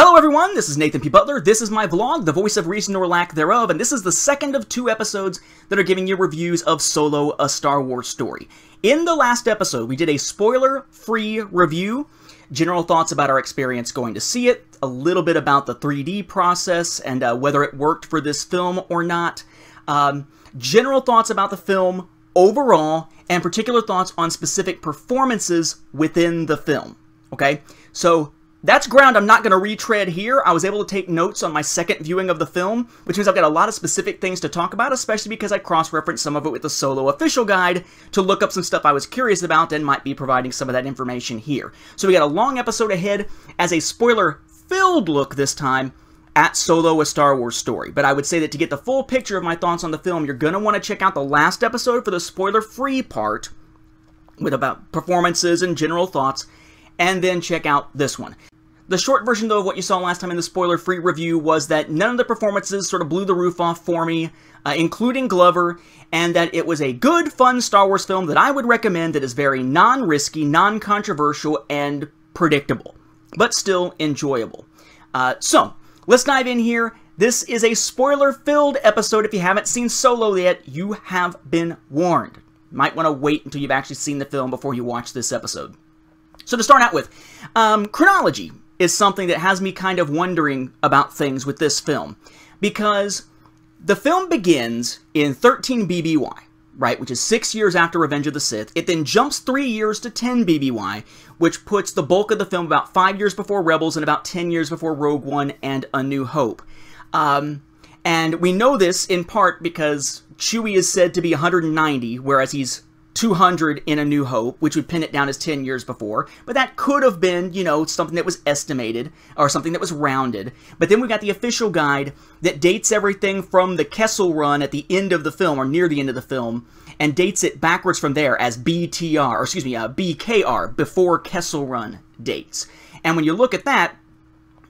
Hello everyone, this is Nathan P. Butler. This is my vlog, the voice of reason or lack thereof, and this is the second of two episodes that are giving you reviews of Solo, a Star Wars story. In the last episode, we did a spoiler-free review, general thoughts about our experience going to see it, a little bit about the 3D process and uh, whether it worked for this film or not, um, general thoughts about the film overall, and particular thoughts on specific performances within the film. Okay, so that's ground I'm not going to retread here. I was able to take notes on my second viewing of the film, which means I've got a lot of specific things to talk about, especially because I cross-referenced some of it with the Solo official guide to look up some stuff I was curious about and might be providing some of that information here. So we got a long episode ahead as a spoiler-filled look this time at Solo, a Star Wars story. But I would say that to get the full picture of my thoughts on the film, you're going to want to check out the last episode for the spoiler-free part with about performances and general thoughts, and then check out this one. The short version, though, of what you saw last time in the spoiler-free review was that none of the performances sort of blew the roof off for me, uh, including Glover, and that it was a good, fun Star Wars film that I would recommend that is very non-risky, non-controversial, and predictable, but still enjoyable. Uh, so, let's dive in here. This is a spoiler-filled episode. If you haven't seen Solo yet, you have been warned. Might want to wait until you've actually seen the film before you watch this episode. So to start out with, um, chronology is something that has me kind of wondering about things with this film. Because the film begins in 13 BBY, right, which is six years after Revenge of the Sith. It then jumps three years to 10 BBY, which puts the bulk of the film about five years before Rebels and about 10 years before Rogue One and A New Hope. Um, and we know this in part because Chewie is said to be 190, whereas he's 200 in A New Hope, which would pin it down as 10 years before. But that could have been, you know, something that was estimated or something that was rounded. But then we got the official guide that dates everything from the Kessel run at the end of the film or near the end of the film and dates it backwards from there as BTR, or excuse me, uh, BKR, before Kessel run dates. And when you look at that,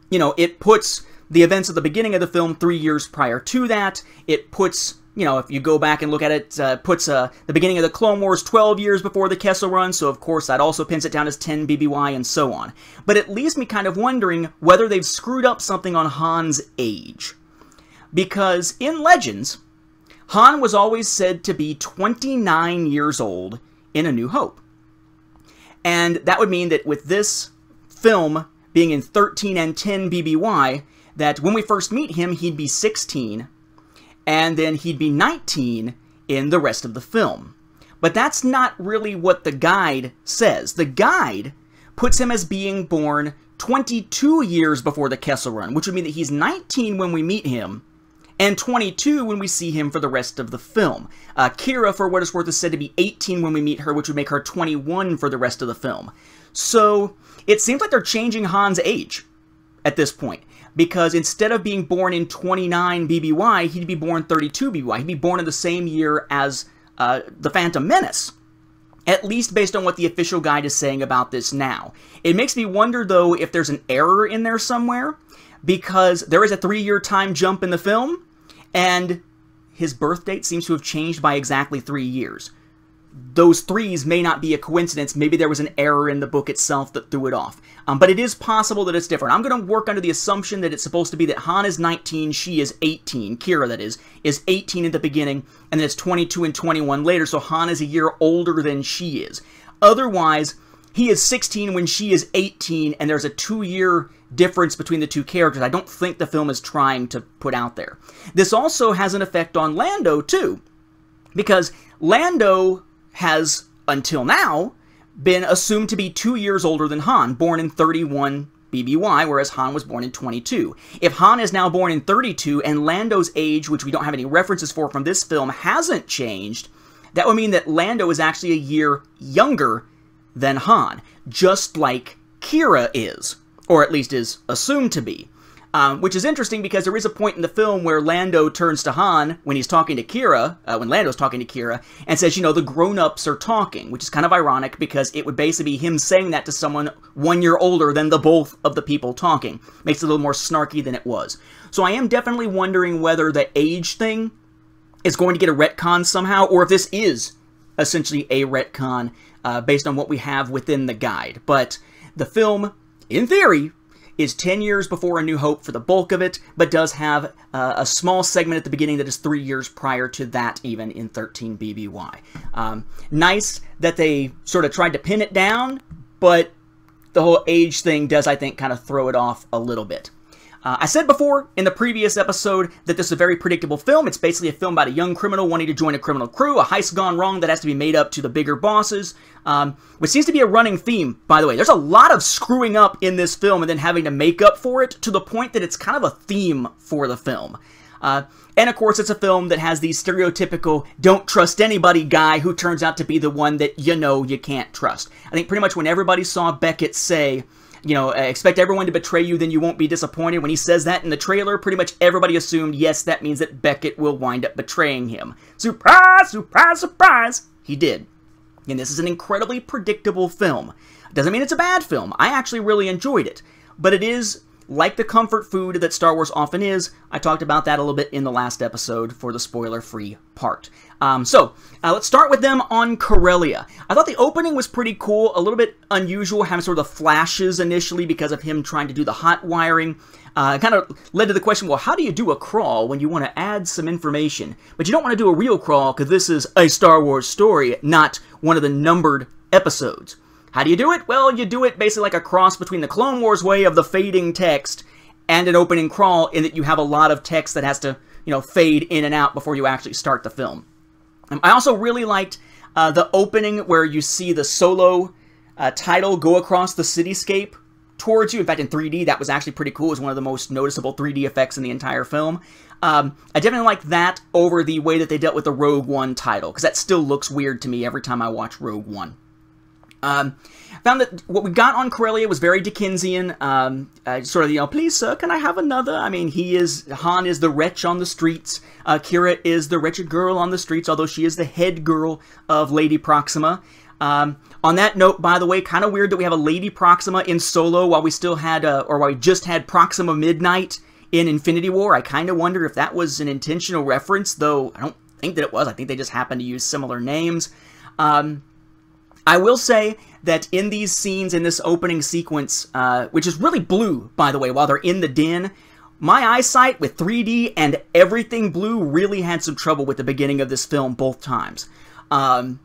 you know, it puts the events at the beginning of the film three years prior to that. It puts you know, if you go back and look at it, uh, puts uh, the beginning of the Clone Wars 12 years before the Kessel Run, so of course that also pins it down as 10 BBY and so on. But it leaves me kind of wondering whether they've screwed up something on Han's age. Because in Legends, Han was always said to be 29 years old in A New Hope. And that would mean that with this film being in 13 and 10 BBY, that when we first meet him, he'd be 16 and then he'd be 19 in the rest of the film. But that's not really what the guide says. The guide puts him as being born 22 years before the Kessel Run, which would mean that he's 19 when we meet him, and 22 when we see him for the rest of the film. Uh, Qi'ra, for what it's worth, is said to be 18 when we meet her, which would make her 21 for the rest of the film. So, it seems like they're changing Han's age at this point because instead of being born in 29 BBY, he'd be born 32 BBY. He'd be born in the same year as uh, the Phantom Menace. At least based on what the official guide is saying about this now. It makes me wonder, though, if there's an error in there somewhere, because there is a three-year time jump in the film, and his birth date seems to have changed by exactly three years those threes may not be a coincidence. Maybe there was an error in the book itself that threw it off. Um, but it is possible that it's different. I'm going to work under the assumption that it's supposed to be that Han is 19, she is 18, Qi'ra that is, is 18 at the beginning, and then it's 22 and 21 later, so Han is a year older than she is. Otherwise, he is 16 when she is 18, and there's a two-year difference between the two characters. I don't think the film is trying to put out there. This also has an effect on Lando, too, because Lando has, until now, been assumed to be two years older than Han, born in 31 BBY, whereas Han was born in 22. If Han is now born in 32 and Lando's age, which we don't have any references for from this film, hasn't changed, that would mean that Lando is actually a year younger than Han, just like Qi'ra is, or at least is assumed to be. Um, which is interesting because there is a point in the film where Lando turns to Han when he's talking to Qi'ra, uh, when Lando's talking to Qi'ra, and says, you know, the grown-ups are talking, which is kind of ironic because it would basically be him saying that to someone one year older than the both of the people talking. Makes it a little more snarky than it was. So I am definitely wondering whether the age thing is going to get a retcon somehow, or if this is essentially a retcon uh, based on what we have within the guide. But the film, in theory, is 10 years before A New Hope for the bulk of it, but does have uh, a small segment at the beginning that is three years prior to that, even in 13 BBY. Um, nice that they sort of tried to pin it down, but the whole age thing does, I think, kind of throw it off a little bit. Uh, I said before in the previous episode that this is a very predictable film. It's basically a film about a young criminal wanting to join a criminal crew, a heist gone wrong that has to be made up to the bigger bosses, um, which seems to be a running theme, by the way. There's a lot of screwing up in this film and then having to make up for it to the point that it's kind of a theme for the film. Uh, and of course, it's a film that has the stereotypical don't trust anybody guy who turns out to be the one that you know you can't trust. I think pretty much when everybody saw Beckett say, you know, uh, expect everyone to betray you, then you won't be disappointed. When he says that in the trailer, pretty much everybody assumed, yes, that means that Beckett will wind up betraying him. Surprise, surprise, surprise! He did. And this is an incredibly predictable film. Doesn't mean it's a bad film. I actually really enjoyed it. But it is like the comfort food that Star Wars often is, I talked about that a little bit in the last episode for the spoiler-free part. Um, so, uh, let's start with them on Corellia. I thought the opening was pretty cool, a little bit unusual, having sort of the flashes initially because of him trying to do the hot wiring. Uh, it kind of led to the question, well, how do you do a crawl when you want to add some information? But you don't want to do a real crawl because this is a Star Wars story, not one of the numbered episodes. How do you do it? Well, you do it basically like a cross between the Clone Wars way of the fading text and an opening crawl in that you have a lot of text that has to, you know, fade in and out before you actually start the film. Um, I also really liked uh, the opening where you see the solo uh, title go across the cityscape towards you. In fact, in 3D, that was actually pretty cool. It was one of the most noticeable 3D effects in the entire film. Um, I definitely like that over the way that they dealt with the Rogue One title, because that still looks weird to me every time I watch Rogue One. Um, found that what we got on Corellia was very Dickensian. Um, uh, sort of, you know, please, sir, can I have another? I mean, he is, Han is the wretch on the streets. Uh, Qi'ra is the wretched girl on the streets, although she is the head girl of Lady Proxima. Um, on that note, by the way, kind of weird that we have a Lady Proxima in Solo while we still had, uh, or while we just had Proxima Midnight in Infinity War. I kind of wonder if that was an intentional reference, though I don't think that it was. I think they just happened to use similar names. Um, I will say that in these scenes, in this opening sequence, uh, which is really blue, by the way, while they're in the den, my eyesight with 3D and everything blue really had some trouble with the beginning of this film both times. Um,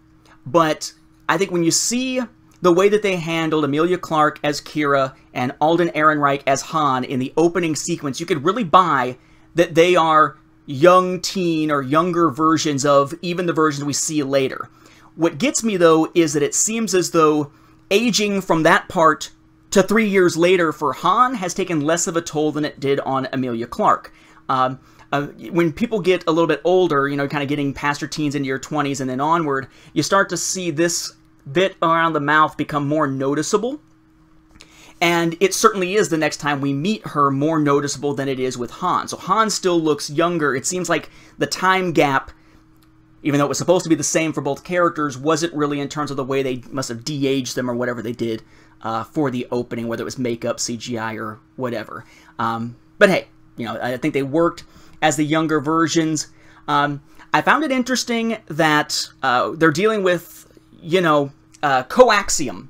but I think when you see the way that they handled Emilia Clarke as Qi'ra and Alden Ehrenreich as Han in the opening sequence, you could really buy that they are young teen or younger versions of even the versions we see later. What gets me, though, is that it seems as though aging from that part to three years later for Han has taken less of a toll than it did on Emilia Clarke. Um, uh, when people get a little bit older, you know, kind of getting past your teens into your 20s and then onward, you start to see this bit around the mouth become more noticeable. And it certainly is the next time we meet her more noticeable than it is with Han. So Han still looks younger. It seems like the time gap even though it was supposed to be the same for both characters, wasn't really in terms of the way they must have de-aged them or whatever they did uh, for the opening, whether it was makeup, CGI, or whatever. Um, but hey, you know, I think they worked as the younger versions. Um, I found it interesting that uh, they're dealing with, you know, uh, coaxium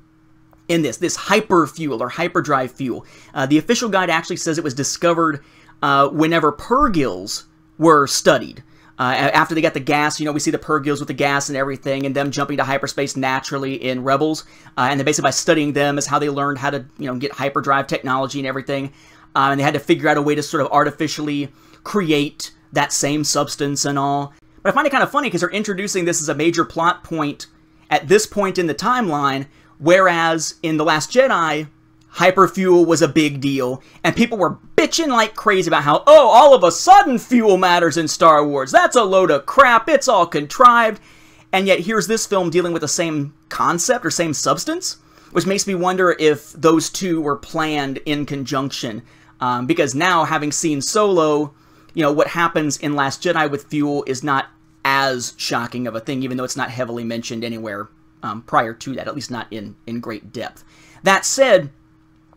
in this, this hyper fuel or hyperdrive fuel. The official guide actually says it was discovered uh, whenever purrgils were studied. Uh, after they got the gas, you know, we see the purrgils with the gas and everything, and them jumping to hyperspace naturally in Rebels. Uh, and then basically by studying them is how they learned how to, you know, get hyperdrive technology and everything. Uh, and they had to figure out a way to sort of artificially create that same substance and all. But I find it kind of funny because they're introducing this as a major plot point at this point in the timeline, whereas in The Last Jedi, hyperfuel was a big deal, and people were bitching like crazy about how, oh, all of a sudden fuel matters in Star Wars. That's a load of crap. It's all contrived. And yet here's this film dealing with the same concept or same substance, which makes me wonder if those two were planned in conjunction. Um, because now, having seen Solo, you know, what happens in Last Jedi with fuel is not as shocking of a thing, even though it's not heavily mentioned anywhere um, prior to that, at least not in, in great depth. That said,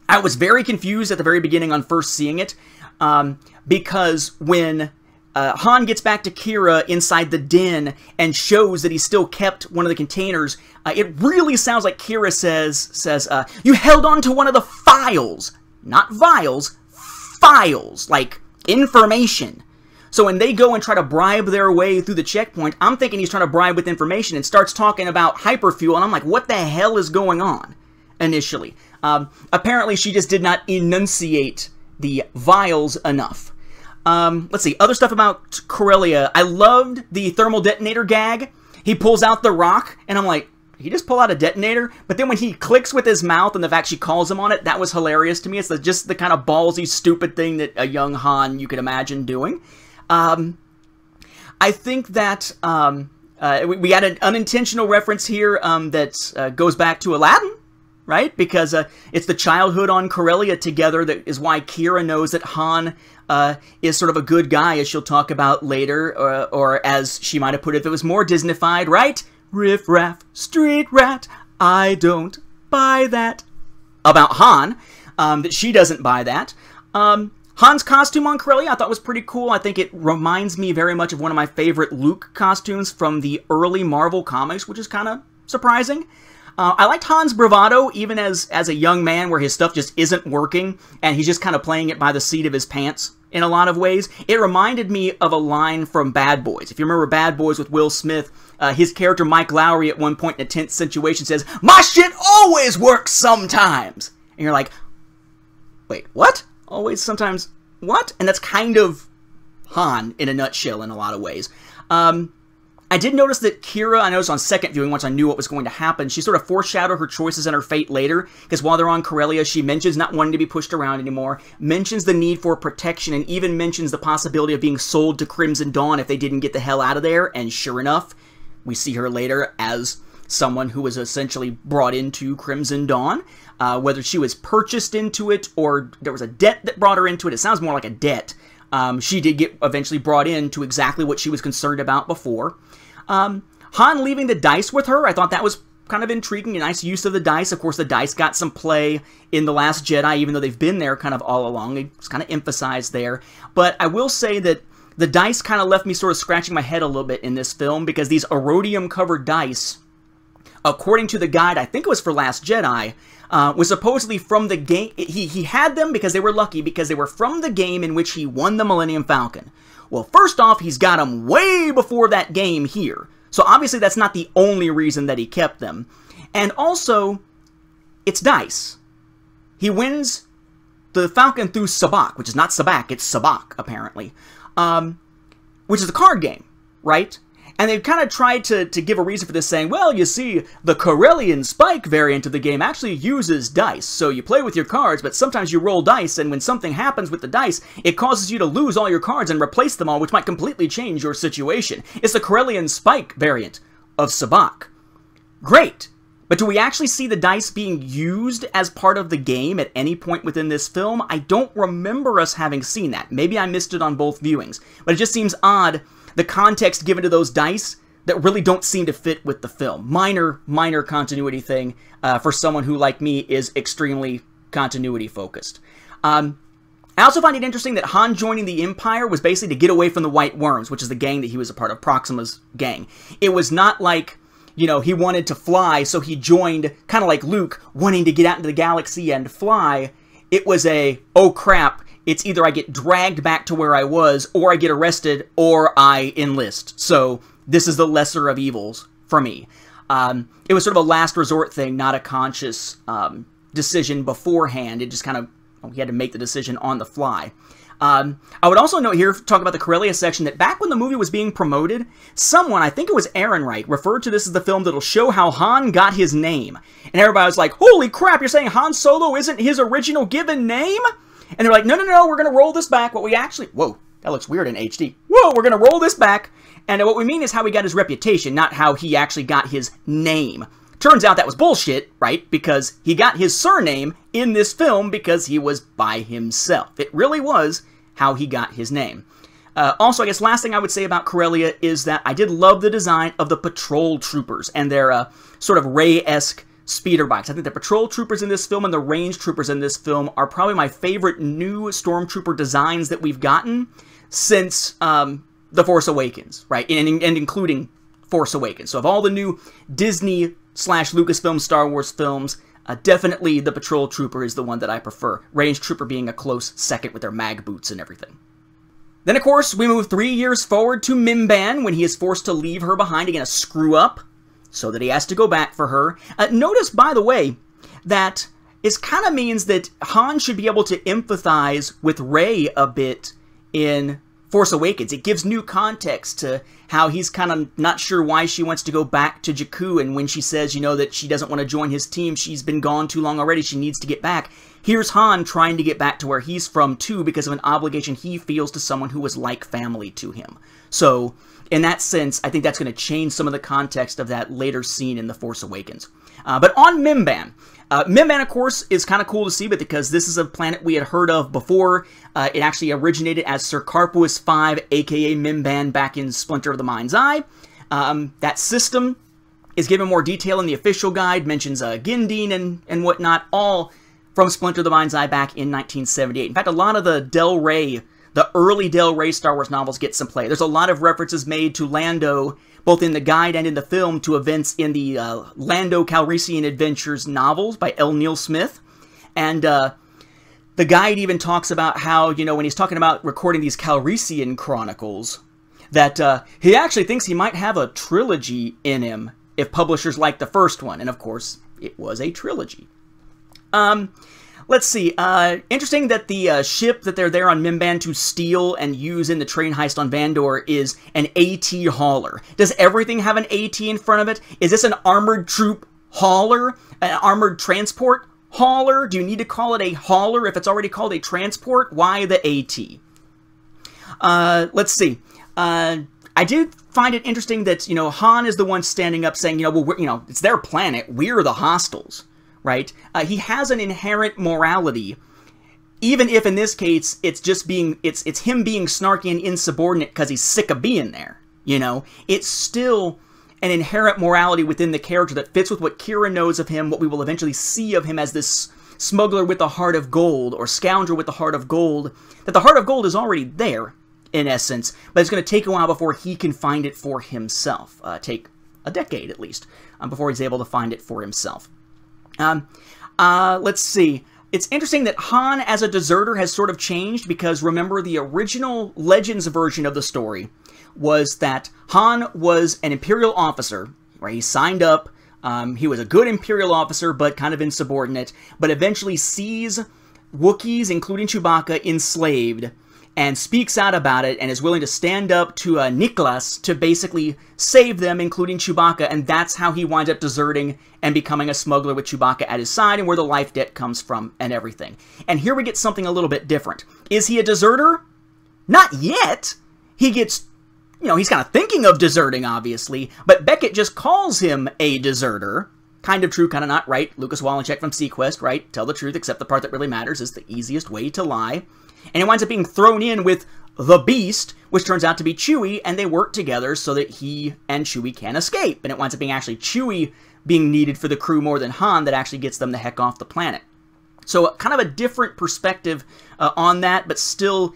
I was very confused at the very beginning on first seeing it um, because when uh, Han gets back to Qi'ra inside the den and shows that he still kept one of the containers, uh, it really sounds like Qi'ra says, says uh, you held on to one of the files, not vials, files, like information. So when they go and try to bribe their way through the checkpoint, I'm thinking he's trying to bribe with information and starts talking about hyperfuel, and I'm like, what the hell is going on? Initially. Um, apparently, she just did not enunciate the vials enough. Um, let's see, other stuff about Corellia. I loved the thermal detonator gag. He pulls out the rock, and I'm like, he just pull out a detonator? But then when he clicks with his mouth and the fact she calls him on it, that was hilarious to me. It's just the kind of ballsy, stupid thing that a young Han you could imagine doing. Um, I think that um, uh, we, we, had an unintentional reference here um, that uh, goes back to Aladdin, right? Because uh, it's the childhood on Corellia together that is why Qi'ra knows that Han uh, is sort of a good guy, as she'll talk about later, or, or as she might have put it if it was more Disneyfied, right? Riff raff, street rat, I don't buy that. About Han, um, that she doesn't buy that. Um, Han's costume on Corellia I thought was pretty cool. I think it reminds me very much of one of my favorite Luke costumes from the early Marvel comics, which is kind of surprising. Uh, I liked Han's bravado, even as as a young man, where his stuff just isn't working, and he's just kind of playing it by the seat of his pants in a lot of ways. It reminded me of a line from Bad Boys. If you remember Bad Boys with Will Smith, uh, his character Mike Lowry at one point in a tense situation says, "My shit always works sometimes," and you're like, "Wait, what?" always sometimes what? And that's kind of Han in a nutshell in a lot of ways. Um, I did notice that Qi'ra, I noticed on second viewing, once I knew what was going to happen, she sort of foreshadowed her choices and her fate later, because while they're on Corellia, she mentions not wanting to be pushed around anymore, mentions the need for protection, and even mentions the possibility of being sold to Crimson Dawn if they didn't get the hell out of there, and sure enough, we see her later as someone who was essentially brought into Crimson Dawn. Uh, whether she was purchased into it or there was a debt that brought her into it, it sounds more like a debt. Um, she did get eventually brought into exactly what she was concerned about before. Um, Han leaving the dice with her, I thought that was kind of intriguing, a nice use of the dice. Of course, the dice got some play in The Last Jedi, even though they've been there kind of all along. It's kind of emphasized there. But I will say that the dice kind of left me sort of scratching my head a little bit in this film because these aurodium covered dice according to the guide, I think it was for Last Jedi, uh, was supposedly from the game. He, he had them because they were lucky, because they were from the game in which he won the Millennium Falcon. Well, first off, he's got them way before that game here. So obviously that's not the only reason that he kept them. And also, it's dice. He wins the Falcon through Sabacc, which is not Sabacc, it's Sabacc, apparently. Um, which is a card game, right? And they've kind of tried to, to give a reason for this, saying, well, you see, the Corellian Spike variant of the game actually uses dice. So you play with your cards, but sometimes you roll dice, and when something happens with the dice, it causes you to lose all your cards and replace them all, which might completely change your situation. It's the Corellian Spike variant of Sabacc. Great! But do we actually see the dice being used as part of the game at any point within this film? I don't remember us having seen that. Maybe I missed it on both viewings. But it just seems odd the context given to those dice that really don't seem to fit with the film. Minor, minor continuity thing uh, for someone who, like me, is extremely continuity focused. Um, I also find it interesting that Han joining the Empire was basically to get away from the White Worms, which is the gang that he was a part of, Proxima's gang. It was not like, you know, he wanted to fly, so he joined, kind of like Luke, wanting to get out into the galaxy and fly. It was a, oh crap, it's either I get dragged back to where I was, or I get arrested, or I enlist. So this is the lesser of evils for me. Um, it was sort of a last resort thing, not a conscious um, decision beforehand. It just kind of, well, he had to make the decision on the fly. Um, I would also note here, talk about the Corellia section, that back when the movie was being promoted, someone, I think it was Aaron Wright, referred to this as the film that'll show how Han got his name. And everybody was like, holy crap, you're saying Han Solo isn't his original given name? And they're like, no, no, no, we're going to roll this back. What we actually, whoa, that looks weird in HD. Whoa, we're going to roll this back. And what we mean is how he got his reputation, not how he actually got his name. Turns out that was bullshit, right? Because he got his surname in this film because he was by himself. It really was how he got his name. Uh, also, I guess last thing I would say about Corellia is that I did love the design of the patrol troopers and their uh, sort of Rey-esque speeder bikes. I think the patrol troopers in this film and the range troopers in this film are probably my favorite new stormtrooper designs that we've gotten since um, The Force Awakens, right? And, and including Force Awakens. So of all the new Disney slash Lucasfilm Star Wars films, Uh, definitely the patrol trooper is the one that I prefer. Range trooper being a close second with their mag boots and everything. Then, of course, we move three years forward to Mimban when he is forced to leave her behind again, a screw up, so that he has to go back for her. Uh, notice, by the way, that it kind of means that Han should be able to empathize with Rey a bit in Force Awakens. It gives new context to how he's kind of not sure why she wants to go back to Jakku, and when she says, you know, that she doesn't want to join his team, she's been gone too long already, she needs to get back. Here's Han trying to get back to where he's from, too, because of an obligation he feels to someone who was like family to him. So, in that sense, I think that's going to change some of the context of that later scene in The Force Awakens. Uh, but on Mimban, uh, Mimban, of course, is kind of cool to see, but because this is a planet we had heard of before, uh, it actually originated as Circarpous 5, aka Mimban, back in Splinter of the Mind's Eye. Um, that system is given more detail in the official guide, mentions uh, Gindine and, and whatnot, all from Splinter of the Mind's Eye back in 1978. In fact, a lot of the Del Rey, the early Del Rey Star Wars novels get some play. There's a lot of references made to Lando both in the guide and in the film, to events in the uh, Lando Calrissian Adventures novels by L. Neil Smith. And uh, the guide even talks about how, you know, when he's talking about recording these Calrissian chronicles, that uh, he actually thinks he might have a trilogy in him if publishers like the first one. And of course, it was a trilogy. Um, Let's see. Uh, interesting that the uh, ship that they're there on Mimban to steal and use in the train heist on Vandor is an AT hauler. Does everything have an AT in front of it? Is this an armored troop hauler? An armored transport hauler? Do you need to call it a hauler if it's already called a transport? Why the AT? Uh, let's see. Uh, I did find it interesting that, you know, Han is the one standing up saying, you know, well, you know, it's their planet. We're the hostiles right? Uh, he has an inherent morality, even if in this case it's just being it's it's him being snarky and insubordinate because he's sick of being there. You know, it's still an inherent morality within the character that fits with what Qi'ra knows of him, what we will eventually see of him as this smuggler with the heart of gold or scoundrel with the heart of gold. That the heart of gold is already there in essence, but it's going to take a while before he can find it for himself. Uh, take a decade at least um, before he's able to find it for himself. Um, uh, let's see. It's interesting that Han as a deserter has sort of changed because remember the original Legends version of the story was that Han was an Imperial officer, right? He signed up. Um, he was a good Imperial officer, but kind of insubordinate, but eventually sees Wookiees, including Chewbacca, enslaved and speaks out about it and is willing to stand up to uh, Niklas to basically save them, including Chewbacca, and that's how he winds up deserting and becoming a smuggler with Chewbacca at his side and where the life debt comes from and everything. And here we get something a little bit different. Is he a deserter? Not yet. He gets, you know, he's kind of thinking of deserting, obviously, but Beckett just calls him a deserter. Kind of true, kind of not, right? Lucas Wolenczak from seaQuest, right? Tell the truth, except the part that really matters is the easiest way to lie and it winds up being thrown in with the Beast, which turns out to be Chewie, and they work together so that he and Chewie can escape. And it winds up being actually Chewie being needed for the crew more than Han that actually gets them the heck off the planet. So kind of a different perspective uh, on that, but still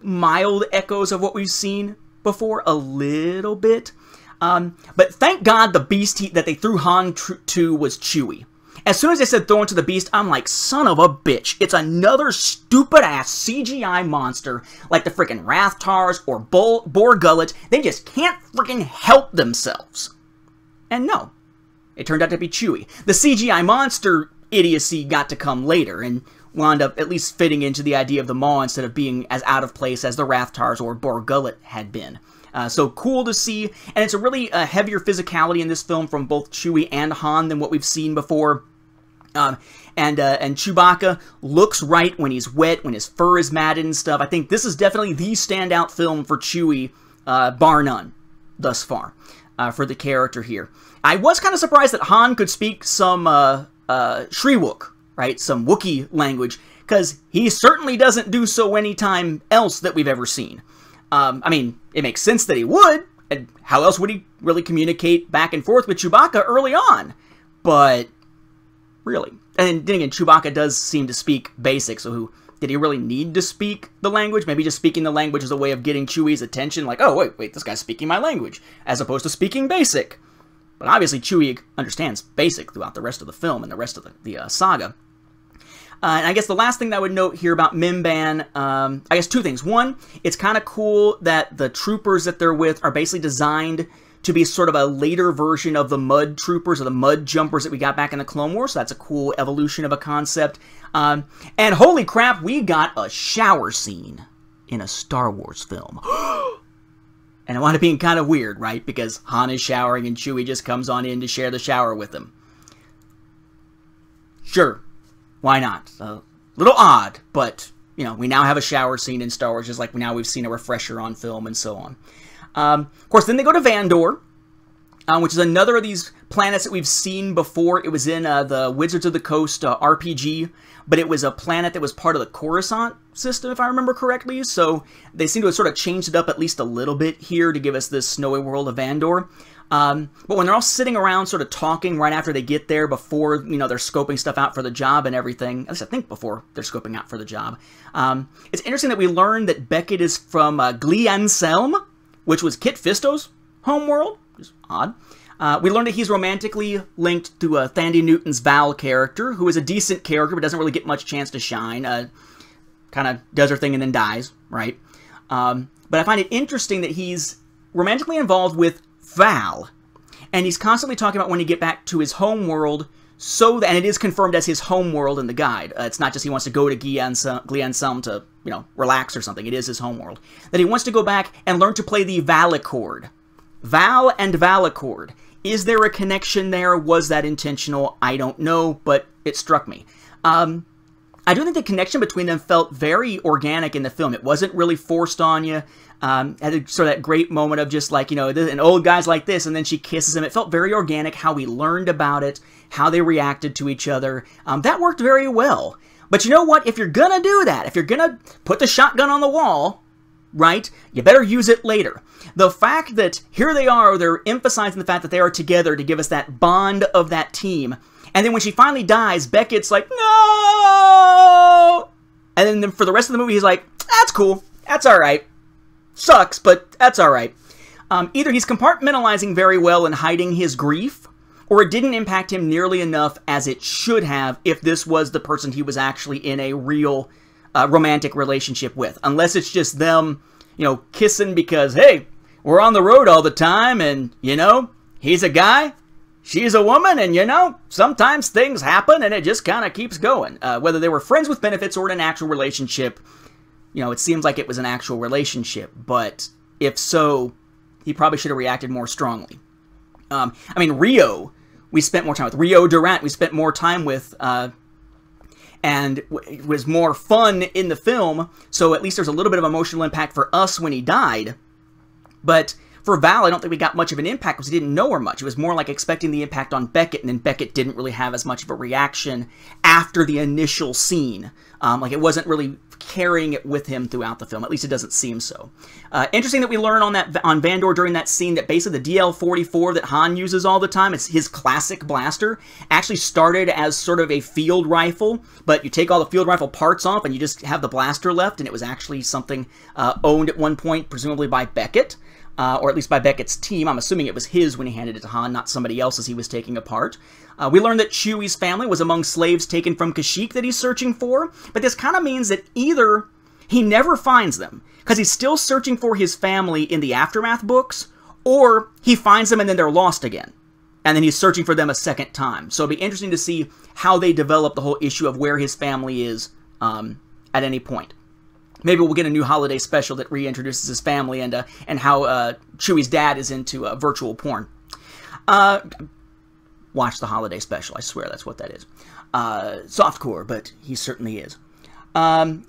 mild echoes of what we've seen before a little bit. Um, but thank God the beast he, that they threw Han to was Chewie. As soon as they said throw into the beast, I'm like, son of a bitch. It's another stupid ass CGI monster like the freaking Rathtars or Bor, Bor Gullet. They just can't freaking help themselves. And no, it turned out to be Chewie. The CGI monster idiocy got to come later and wound up at least fitting into the idea of the Maw instead of being as out of place as the Rathtars or Bor Gullet had been. Uh, so cool to see, and it's a really uh, heavier physicality in this film from both Chewie and Han than what we've seen before. Um, and uh, and Chewbacca looks right when he's wet, when his fur is matted and stuff. I think this is definitely the standout film for Chewie, uh, bar none, thus far, uh, for the character here. I was kind of surprised that Han could speak some uh, uh, Shyriiwook, right, some Wookiee language, because he certainly doesn't do so anytime else that we've ever seen. Um, I mean, it makes sense that he would, and how else would he really communicate back and forth with Chewbacca early on? But really. And then again, Chewbacca does seem to speak basic, so who did he really need to speak the language? Maybe just speaking the language is a way of getting Chewie's attention, like, oh, wait, wait, this guy's speaking my language, as opposed to speaking basic. But obviously, Chewie understands basic throughout the rest of the film and the rest of the, the uh, saga. Uh, and I guess the last thing that I would note here about Mimban, um, I guess two things. One, it's kind of cool that the troopers that they're with are basically designed to be sort of a later version of the mud troopers or the mud jumpers that we got back in the Clone Wars. So that's a cool evolution of a concept. Um, and holy crap, we got a shower scene in a Star Wars film. and it wound up being kind of weird, right? Because Han is showering and Chewie just comes on in to share the shower with him. Sure, why not? A little odd, but you know, we now have a shower scene in Star Wars, just like now we've seen a refresher on film and so on. Um, of course, then they go to Vandor, uh, which is another of these planets that we've seen before. It was in uh, the Wizards of the Coast uh, RPG, but it was a planet that was part of the Coruscant system, if I remember correctly. So they seem to have sort of changed it up at least a little bit here to give us this snowy world of Vandor. Um, but when they're all sitting around sort of talking right after they get there before, you know, they're scoping stuff out for the job and everything, at least I think before they're scoping out for the job, um, it's interesting that we learned that Beckett is from uh, Glee Anselm, which was Kit Fisto's homeworld, which is odd. Uh, we learned that he's romantically linked to uh, Thandie Newton's Val character, who is a decent character but doesn't really get much chance to shine. Uh, kind of does her thing and then dies, right? Um, but I find it interesting that he's romantically involved with Val. And he's constantly talking about when he get back to his home world, so that, and it is confirmed as his home world in the guide. Uh, it's not just he wants to go to Glee Anselm to, you know, relax or something. It is his home world. That he wants to go back and learn to play the Valachord. Val and Valachord. Is there a connection there? Was that intentional? I don't know, but it struck me. Um, I do think the connection between them felt very organic in the film. It wasn't really forced on you. Um, had sort of that great moment of just like, you know, an old guy's like this, and then she kisses him. It felt very organic how we learned about it, how they reacted to each other. Um, that worked very well. But you know what? If you're gonna do that, if you're gonna put the shotgun on the wall, right, you better use it later. The fact that here they are, they're emphasizing the fact that they are together to give us that bond of that team. And then when she finally dies, Beckett's like, no! And then for the rest of the movie, he's like, that's cool. That's all right. Sucks, but that's alright. Um, either he's compartmentalizing very well and hiding his grief, or it didn't impact him nearly enough as it should have if this was the person he was actually in a real uh, romantic relationship with. Unless it's just them, you know, kissing because, hey, we're on the road all the time and, you know, he's a guy, she's a woman, and, you know, sometimes things happen and it just kind of keeps going. Uh, whether they were friends with benefits or in an actual relationship, you know, it seems like it was an actual relationship, but if so, he probably should have reacted more strongly. Um, I mean, Rio, we spent more time with. Rio Durant, we spent more time with, uh, and it was more fun in the film, so at least there's a little bit of emotional impact for us when he died. But for Val, I don't think we got much of an impact because we didn't know her much. It was more like expecting the impact on Beckett, and then Beckett didn't really have as much of a reaction after the initial scene. Um, like it wasn't really carrying it with him throughout the film. At least it doesn't seem so. Uh, interesting that we learn on that on Vandor during that scene that basically the DL-44 that Han uses all the time, it's his classic blaster, actually started as sort of a field rifle, but you take all the field rifle parts off and you just have the blaster left, and it was actually something uh, owned at one point, presumably by Beckett uh, or at least by Beckett's team. I'm assuming it was his when he handed it to Han, not somebody else's he was taking apart. Uh, we learned that Chewie's family was among slaves taken from Kashyyyk that he's searching for, but this kind of means that either he never finds them, because he's still searching for his family in the Aftermath books, or he finds them and then they're lost again. And then he's searching for them a second time. So it'll be interesting to see how they develop the whole issue of where his family is um, at any point. Maybe we'll get a new holiday special that reintroduces his family and uh, and how uh, Chewie's dad is into uh, virtual porn. Uh, watch the holiday special. I swear that's what that is. Uh, softcore, but he certainly is. Um,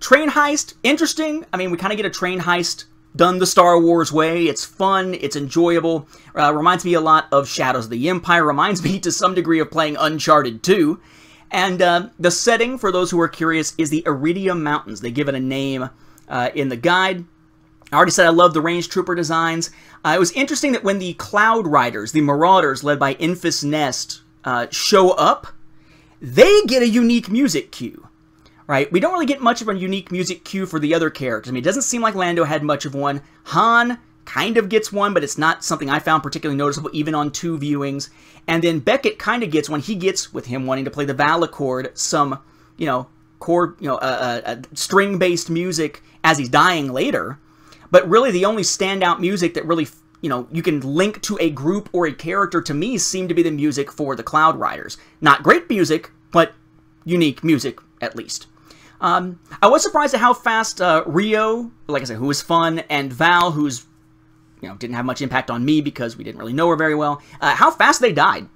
train heist, interesting. I mean, we kind of get a train heist done the Star Wars way. It's fun. It's enjoyable. Uh, reminds me a lot of Shadows of the Empire. Reminds me to some degree of playing Uncharted 2. And uh, the setting, for those who are curious, is the Iridium Mountains. They give it a name uh, in the guide. I already said I love the range trooper designs. Uh, it was interesting that when the Cloud Riders, the Marauders led by Enfys Nest, uh, show up, they get a unique music cue. Right? We don't really get much of a unique music cue for the other characters. I mean, it doesn't seem like Lando had much of one. Han kind of gets one, but it's not something I found particularly noticeable even on two viewings. And then Beckett kind of gets one. He gets, with him wanting to play the Valachord, some, you know, chord, you know, uh, uh, string-based music as he's dying later. But really, the only standout music that really, you know, you can link to a group or a character to me seemed to be the music for the Cloud Riders. Not great music, but unique music at least. Um, I was surprised at how fast uh, Rio, like I said, who was fun, and Val, who's you know didn't have much impact on me because we didn't really know her very well, uh, how fast they died.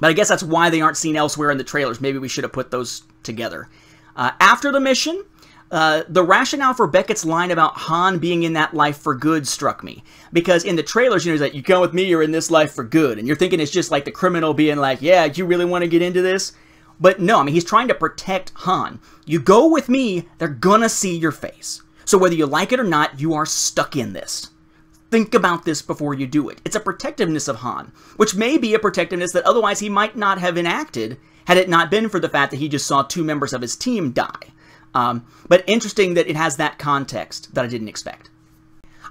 But I guess that's why they aren't seen elsewhere in the trailers. Maybe we should have put those together. Uh, after the mission, uh, the rationale for Beckett's line about Han being in that life for good struck me. Because in the trailers, you know, he's like, you come with me, you're in this life for good. And you're thinking it's just like the criminal being like, yeah, do you really want to get into this? But no, I mean, he's trying to protect Han. You go with me, they're gonna see your face. So whether you like it or not, you are stuck in this. Think about this before you do it. It's a protectiveness of Han, which may be a protectiveness that otherwise he might not have enacted had it not been for the fact that he just saw two members of his team die. Um, but interesting that it has that context that I didn't expect.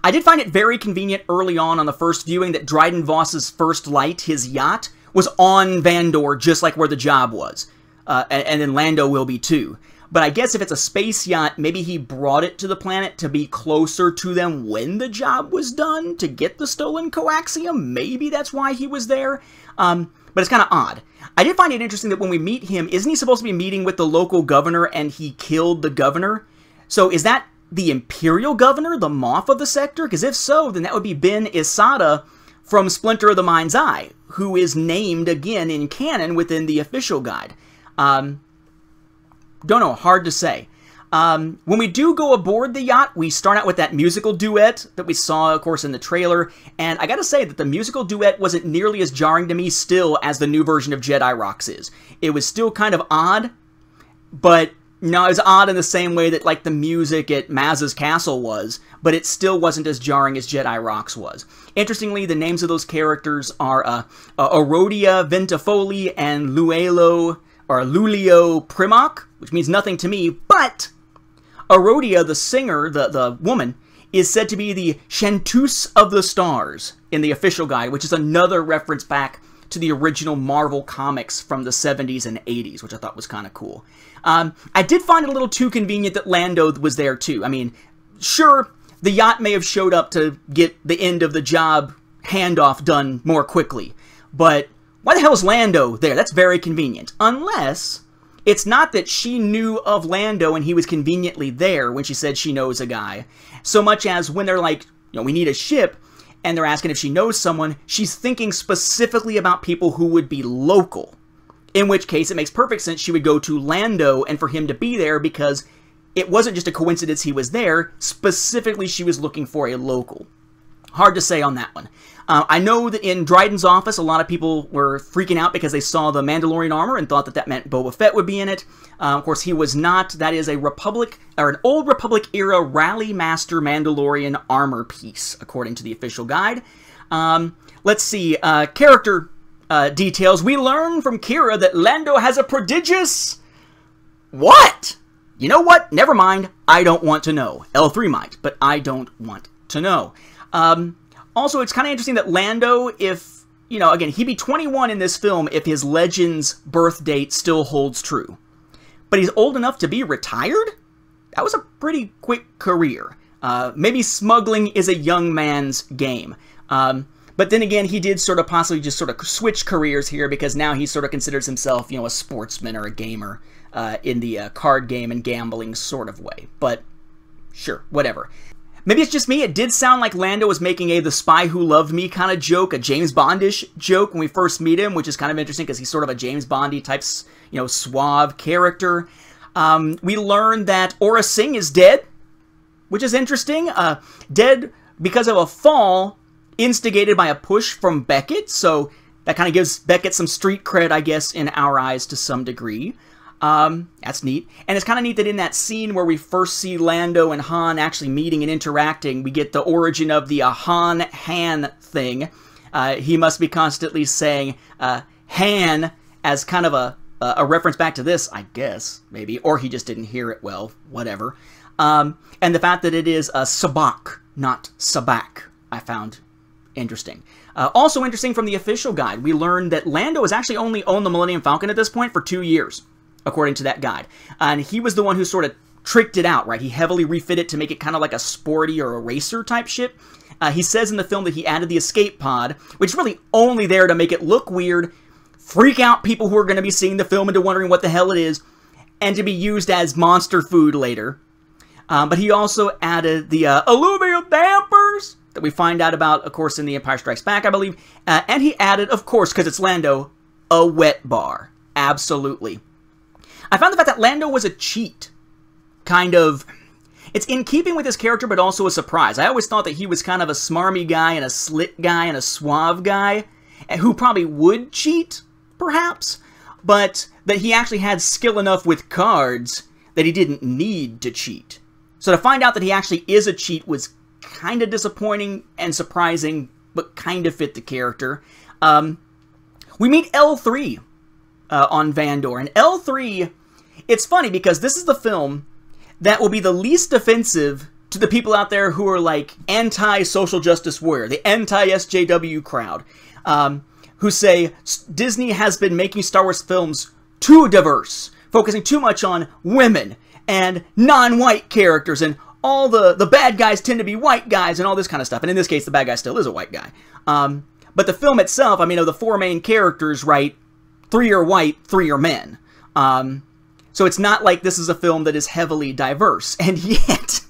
I did find it very convenient early on on the first viewing that Dryden Voss's first light, his yacht, was on Vandor just like where the job was. Uh, and, and then Lando will be too. But I guess if it's a space yacht, maybe he brought it to the planet to be closer to them when the job was done to get the stolen coaxium. Maybe that's why he was there. Um, but it's kind of odd. I did find it interesting that when we meet him, isn't he supposed to be meeting with the local governor and he killed the governor? So is that the Imperial governor, the Moff of the sector? Because if so, then that would be Bin Essada from Splinter of the Mind's Eye, who is named again in canon within the official guide. Um, don't know, hard to say. Um, when we do go aboard the yacht, we start out with that musical duet that we saw, of course, in the trailer. And I gotta say that the musical duet wasn't nearly as jarring to me still as the new version of Jedi Rocks is. It was still kind of odd, but no, it was odd in the same way that like the music at Maz's castle was, but it still wasn't as jarring as Jedi Rocks was. Interestingly, the names of those characters are uh, uh, Aurodia Ventafoli and Luelo or Lulio Primock, which means nothing to me, but Aurodia, the singer, the, the woman, is said to be the Chanteuse of the Stars in the official guide, which is another reference back to the original Marvel comics from the 70s and 80s, which I thought was kind of cool. Um, I did find it a little too convenient that Lando was there too. I mean, sure, the yacht may have showed up to get the end of the job handoff done more quickly, but why the hell is Lando there? That's very convenient. Unless it's not that she knew of Lando and he was conveniently there when she said she knows a guy, so much as when they're like, you know, we need a ship, and they're asking if she knows someone, she's thinking specifically about people who would be local. In which case, it makes perfect sense she would go to Lando and for him to be there because it wasn't just a coincidence he was there, specifically, she was looking for a local. Hard to say on that one. Uh, I know that in Dryden's office, a lot of people were freaking out because they saw the Mandalorian armor and thought that that meant Boba Fett would be in it. Uh, of course, he was not. That is a Republic or an old Republic era Rally Master Mandalorian armor piece, according to the official guide. Um, let's see. Uh, character uh, details. We learn from Qi'ra that Lando has a prodigious. What? You know what? Never mind. I don't want to know. L3 might, but I don't want to know. Um, also, it's kind of interesting that Lando, if, you know, again, he'd be 21 in this film if his Legends birth date still holds true. But he's old enough to be retired? That was a pretty quick career. Uh, maybe smuggling is a young man's game. Um, but then again, he did sort of possibly just sort of switch careers here because now he sort of considers himself, you know, a sportsman or a gamer uh, in the uh, card game and gambling sort of way. But sure, whatever. Maybe it's just me. It did sound like Lando was making a The Spy Who Loved Me kind of joke, a James Bondish joke when we first meet him, which is kind of interesting because he's sort of a James Bondy type, you know, suave character. Um, we learn that Aurra Singh is dead, which is interesting. Uh, dead because of a fall instigated by a push from Beckett, so that kind of gives Beckett some street cred, I guess, in our eyes to some degree. Um, that's neat. And it's kind of neat that in that scene where we first see Lando and Han actually meeting and interacting, we get the origin of the uh, Han Han thing. Uh, he must be constantly saying uh, Han as kind of a, a reference back to this, I guess, maybe. Or he just didn't hear it well, whatever. Um, and the fact that it is a sabacc, not sabak, I found interesting. Uh, also interesting from the official guide, we learned that Lando has actually only owned the Millennium Falcon at this point for two years, according to that guide. And he was the one who sort of tricked it out, right? He heavily refitted it to make it kind of like a sporty or a racer type ship. Uh, he says in the film that he added the escape pod, which is really only there to make it look weird, freak out people who are going to be seeing the film into wondering what the hell it is, and to be used as monster food later. Um, but he also added the uh, alluvial dampers that we find out about, of course, in The Empire Strikes Back, I believe. Uh, and he added, of course, because it's Lando, a wet bar. Absolutely. I found the fact that Lando was a cheat kind of. It's in keeping with his character, but also a surprise. I always thought that he was kind of a smarmy guy and a slit guy and a suave guy who probably would cheat, perhaps, but that he actually had skill enough with cards that he didn't need to cheat. So to find out that he actually is a cheat was kind of disappointing and surprising, but kind of fit the character. Um, we meet L3 uh, on Vandor, and L3, it's funny because this is the film that will be the least offensive to the people out there who are like anti-social justice warrior, the anti-SJW crowd, um, who say Disney has been making Star Wars films too diverse, focusing too much on women and non-white characters and all the, the bad guys tend to be white guys and all this kind of stuff. And in this case, the bad guy still is a white guy. Um, but the film itself, I mean, of the four main characters, right, three are white, three are men. Um, so it's not like this is a film that is heavily diverse. And yet,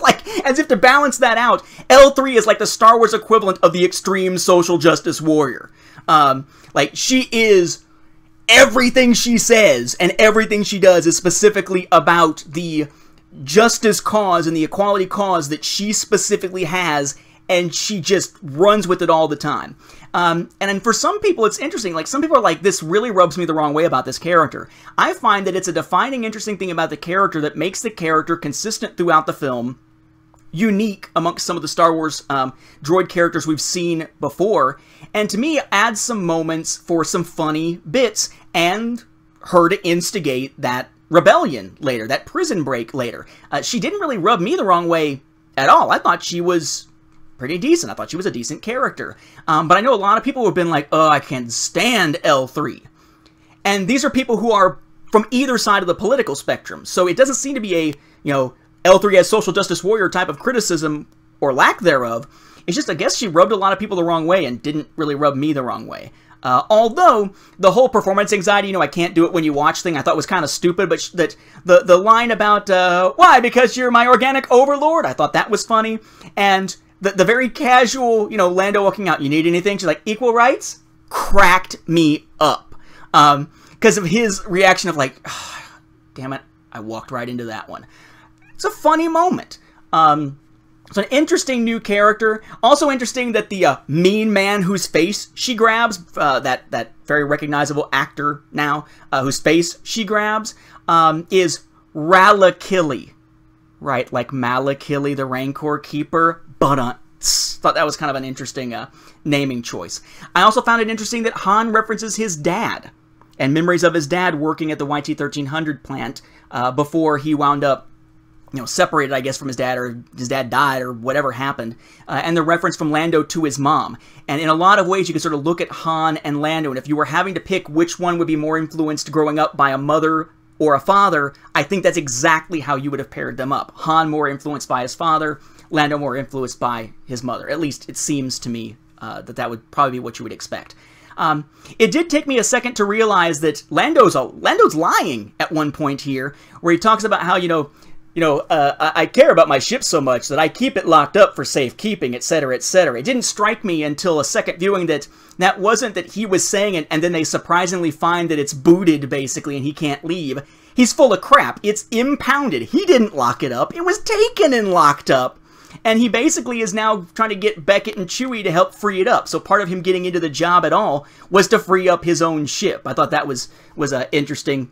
like, as if to balance that out, L3 is like the Star Wars equivalent of the extreme social justice warrior. Um, like, she is everything she says and everything she does is specifically about the justice cause and the equality cause that she specifically has and she just runs with it all the time. Um, and for some people, it's interesting. Like, some people are like, this really rubs me the wrong way about this character. I find that it's a defining, interesting thing about the character that makes the character consistent throughout the film, unique amongst some of the Star Wars um, droid characters we've seen before, and to me, adds some moments for some funny bits and her to instigate that rebellion later, that prison break later. Uh, she didn't really rub me the wrong way at all. I thought she was pretty decent. I thought she was a decent character. Um, but I know a lot of people have been like, oh, I can't stand L3. And these are people who are from either side of the political spectrum. So it doesn't seem to be a, you know, L3 as social justice warrior type of criticism or lack thereof. It's just, I guess she rubbed a lot of people the wrong way and didn't really rub me the wrong way. Uh, although the whole performance anxiety, you know, I can't do it when you watch thing, I thought was kind of stupid. But that the the line about uh, why because you're my organic overlord, I thought that was funny. And the the very casual, you know, Lando walking out, you need anything? She's like equal rights, cracked me up because um, of his reaction of like, damn it, I walked right into that one. It's a funny moment. Um, it's an interesting new character. Also interesting that the uh, mean man whose face she grabs, uh, that that very recognizable actor now, uh, whose face she grabs, um, is Rallakilly, right? Like Malakili, the Rancor Keeper. But uh, thought that was kind of an interesting uh, naming choice. I also found it interesting that Han references his dad and memories of his dad working at the YT1300 plant uh, before he wound up you know, separated, I guess, from his dad, or his dad died, or whatever happened, uh, and the reference from Lando to his mom. And in a lot of ways, you can sort of look at Han and Lando, and if you were having to pick which one would be more influenced growing up by a mother or a father, I think that's exactly how you would have paired them up. Han more influenced by his father, Lando more influenced by his mother. At least it seems to me uh, that that would probably be what you would expect. Um, it did take me a second to realize that Lando's a, Lando's lying at one point here, where he talks about how you know you know, uh, I, I care about my ship so much that I keep it locked up for safekeeping, etc., etc. It didn't strike me until a second viewing that that wasn't that he was saying it, and then they surprisingly find that it's booted, basically, and he can't leave. He's full of crap. It's impounded. He didn't lock it up. It was taken and locked up. And he basically is now trying to get Beckett and Chewie to help free it up. So part of him getting into the job at all was to free up his own ship. I thought that was was uh, interesting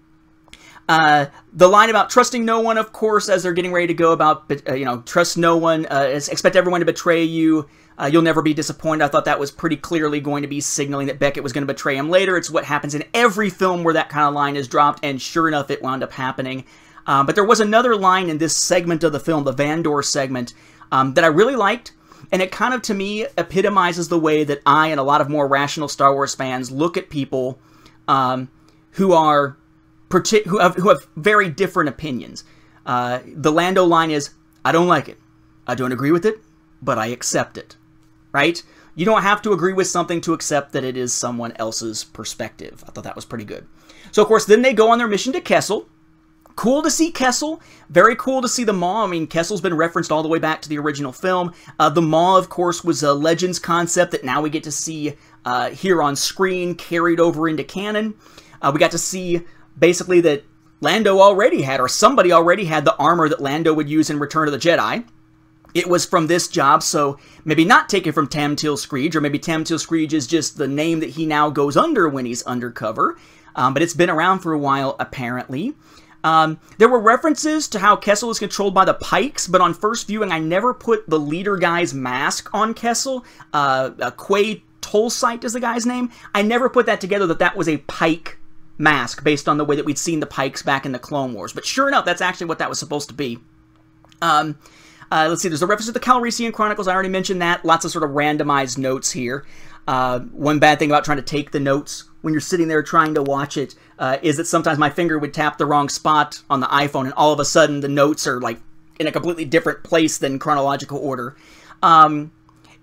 uh, the line about trusting no one, of course, as they're getting ready to go about, uh, you know, trust no one, uh, expect everyone to betray you. Uh, you'll never be disappointed. I thought that was pretty clearly going to be signaling that Beckett was going to betray him later. It's what happens in every film where that kind of line is dropped, and sure enough, it wound up happening. Um, but there was another line in this segment of the film, the Vandor segment, um, that I really liked. and it kind of to me epitomizes the way that I and a lot of more rational Star Wars fans look at people um, who are who have who have very different opinions. Uh, the Lando line is, "I don't like it, I don't agree with it, but I accept it." Right? You don't have to agree with something to accept that it is someone else's perspective. I thought that was pretty good. So of course, then they go on their mission to Kessel. Cool to see Kessel. Very cool to see the Maw. I mean, Kessel's been referenced all the way back to the original film. Uh, the Maw, of course, was a Legends concept that now we get to see uh, here on screen, carried over into canon. Uh, we got to see basically that Lando already had, or somebody already had, the armor that Lando would use in Return of the Jedi. It was from this job, so maybe not taken from Tamtel Skreej, or maybe Tamtel Skreej is just the name that he now goes under when he's undercover. Um, but it's been around for a while, apparently. Um, there were references to how Kessel is controlled by the Pikes, but on first viewing, I never put the leader guy's mask on Kessel. Uh, uh, Quay Tolsite is the guy's name. I never put that together that that was a Pike mask based on the way that we'd seen the Pikes back in the Clone Wars. But sure enough, that's actually what that was supposed to be. Um, uh, let's see, there's a reference to the Calrissian Chronicles. I already mentioned that. Lots of sort of randomized notes here. Uh, one bad thing about trying to take the notes when you're sitting there trying to watch it uh, is that sometimes my finger would tap the wrong spot on the iPhone, and all of a sudden the notes are like in a completely different place than chronological order. Um,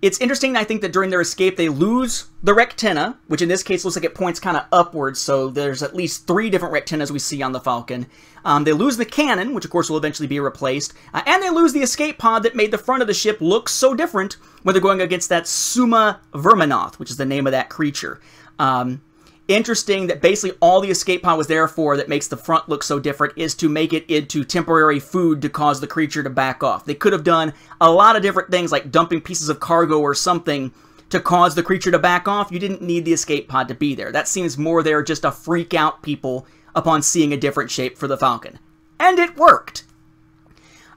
it's interesting, I think, that during their escape, they lose the Rectenna, which in this case looks like it points kind of upwards, so there's at least three different Rectennas we see on the Falcon. Um, they lose the cannon, which of course will eventually be replaced, uh, and they lose the escape pod that made the front of the ship look so different when they're going against that Suma Verminoth, which is the name of that creature. Um, interesting that basically all the escape pod was there for that makes the front look so different is to make it into temporary food to cause the creature to back off. They could have done a lot of different things like dumping pieces of cargo or something to cause the creature to back off. You didn't need the escape pod to be there. That seems more there just to freak out people upon seeing a different shape for the Falcon. And it worked.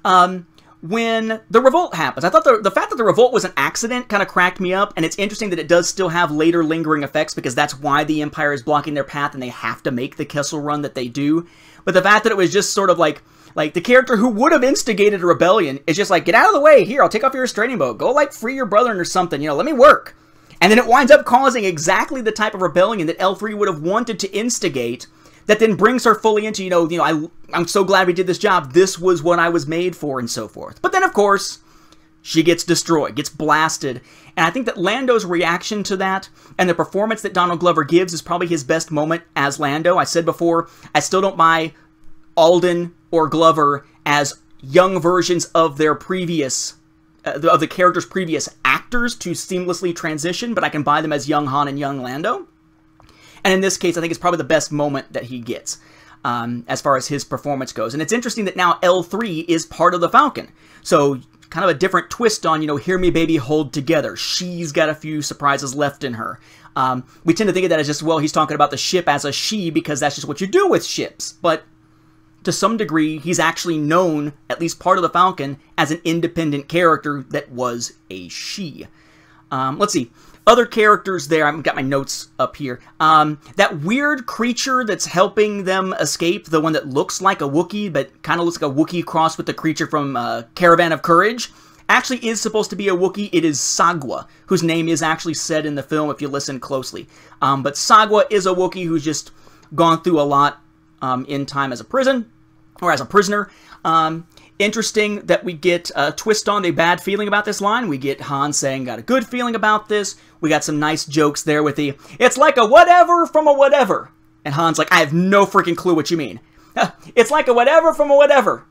Um, when the revolt happens. I thought the, the fact that the revolt was an accident kind of cracked me up, and it's interesting that it does still have later lingering effects because that's why the Empire is blocking their path and they have to make the Kessel run that they do. But the fact that it was just sort of like, like the character who would have instigated a rebellion is just like, get out of the way, here, I'll take off your restraining bow, go like free your brother or something, you know, let me work. And then it winds up causing exactly the type of rebellion that L3 would have wanted to instigate that then brings her fully into, you know, you know, I, I'm so glad we did this job. This was what I was made for and so forth. But then, of course, she gets destroyed, gets blasted. And I think that Lando's reaction to that and the performance that Donald Glover gives is probably his best moment as Lando. I said before, I still don't buy Alden or Glover as young versions of their previous uh, of the characters' previous actors to seamlessly transition, but I can buy them as young Han and young Lando. And in this case, I think it's probably the best moment that he gets. Um, as far as his performance goes. And it's interesting that now L3 is part of the Falcon. So kind of a different twist on, you know, hear me baby hold together. She's got a few surprises left in her. Um, we tend to think of that as just, well, he's talking about the ship as a she because that's just what you do with ships. But to some degree, he's actually known, at least part of the Falcon, as an independent character that was a she. Um, let's see other characters there. I've got my notes up here. Um, that weird creature that's helping them escape, the one that looks like a Wookiee, but kind of looks like a Wookiee crossed with the creature from uh, Caravan of Courage, actually is supposed to be a Wookiee. It is Sagwa, whose name is actually said in the film if you listen closely. Um, but Sagwa is a Wookiee who's just gone through a lot um, in time as a prison, or as a prisoner. Um, Interesting that we get a twist on the bad feeling about this line. We get Han saying, got a good feeling about this. We got some nice jokes there with the, it's like a whatever from a whatever. And Han's like, I have no freaking clue what you mean. It's like a whatever from a whatever.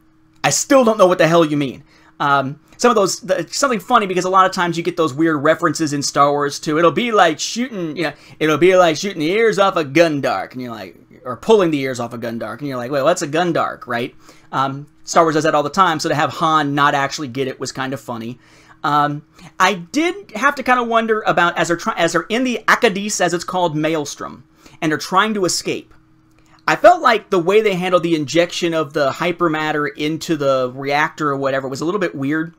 I still don't know what the hell you mean. Um, some of those, the, something funny because a lot of times you get those weird references in Star Wars too. It'll be like shooting, you know, it'll be like shooting the ears off a gundark, And you're like, or pulling the ears off a gundark, And you're like, well, that's a gundark, right? Um, Star Wars does that all the time, so to have Han not actually get it was kind of funny. Um, I did have to kind of wonder about as they're try- as they're in the Akkadese, as it's called, Maelstrom, and they're trying to escape. I felt like the way they handled the injection of the hypermatter into the reactor or whatever was a little bit weird.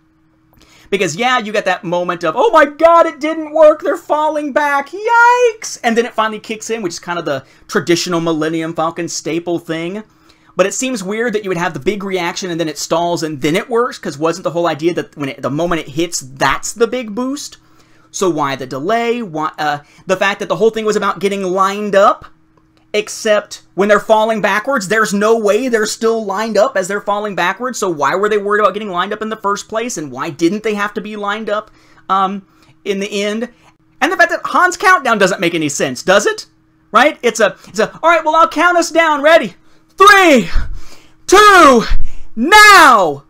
Because, yeah, you got that moment of, oh my god, it didn't work, they're falling back, yikes! And then it finally kicks in, which is kind of the traditional Millennium Falcon staple thing. But it seems weird that you would have the big reaction and then it stalls and then it works, because wasn't the whole idea that when it, the moment it hits, that's the big boost? So why the delay? Why uh, the fact that the whole thing was about getting lined up? Except when they're falling backwards, there's no way they're still lined up as they're falling backwards. So why were they worried about getting lined up in the first place? And why didn't they have to be lined up um, in the end? And the fact that Han's countdown doesn't make any sense, does it? Right? It's a, it's a, all right, well, I'll count us down. Ready? Three, two, now!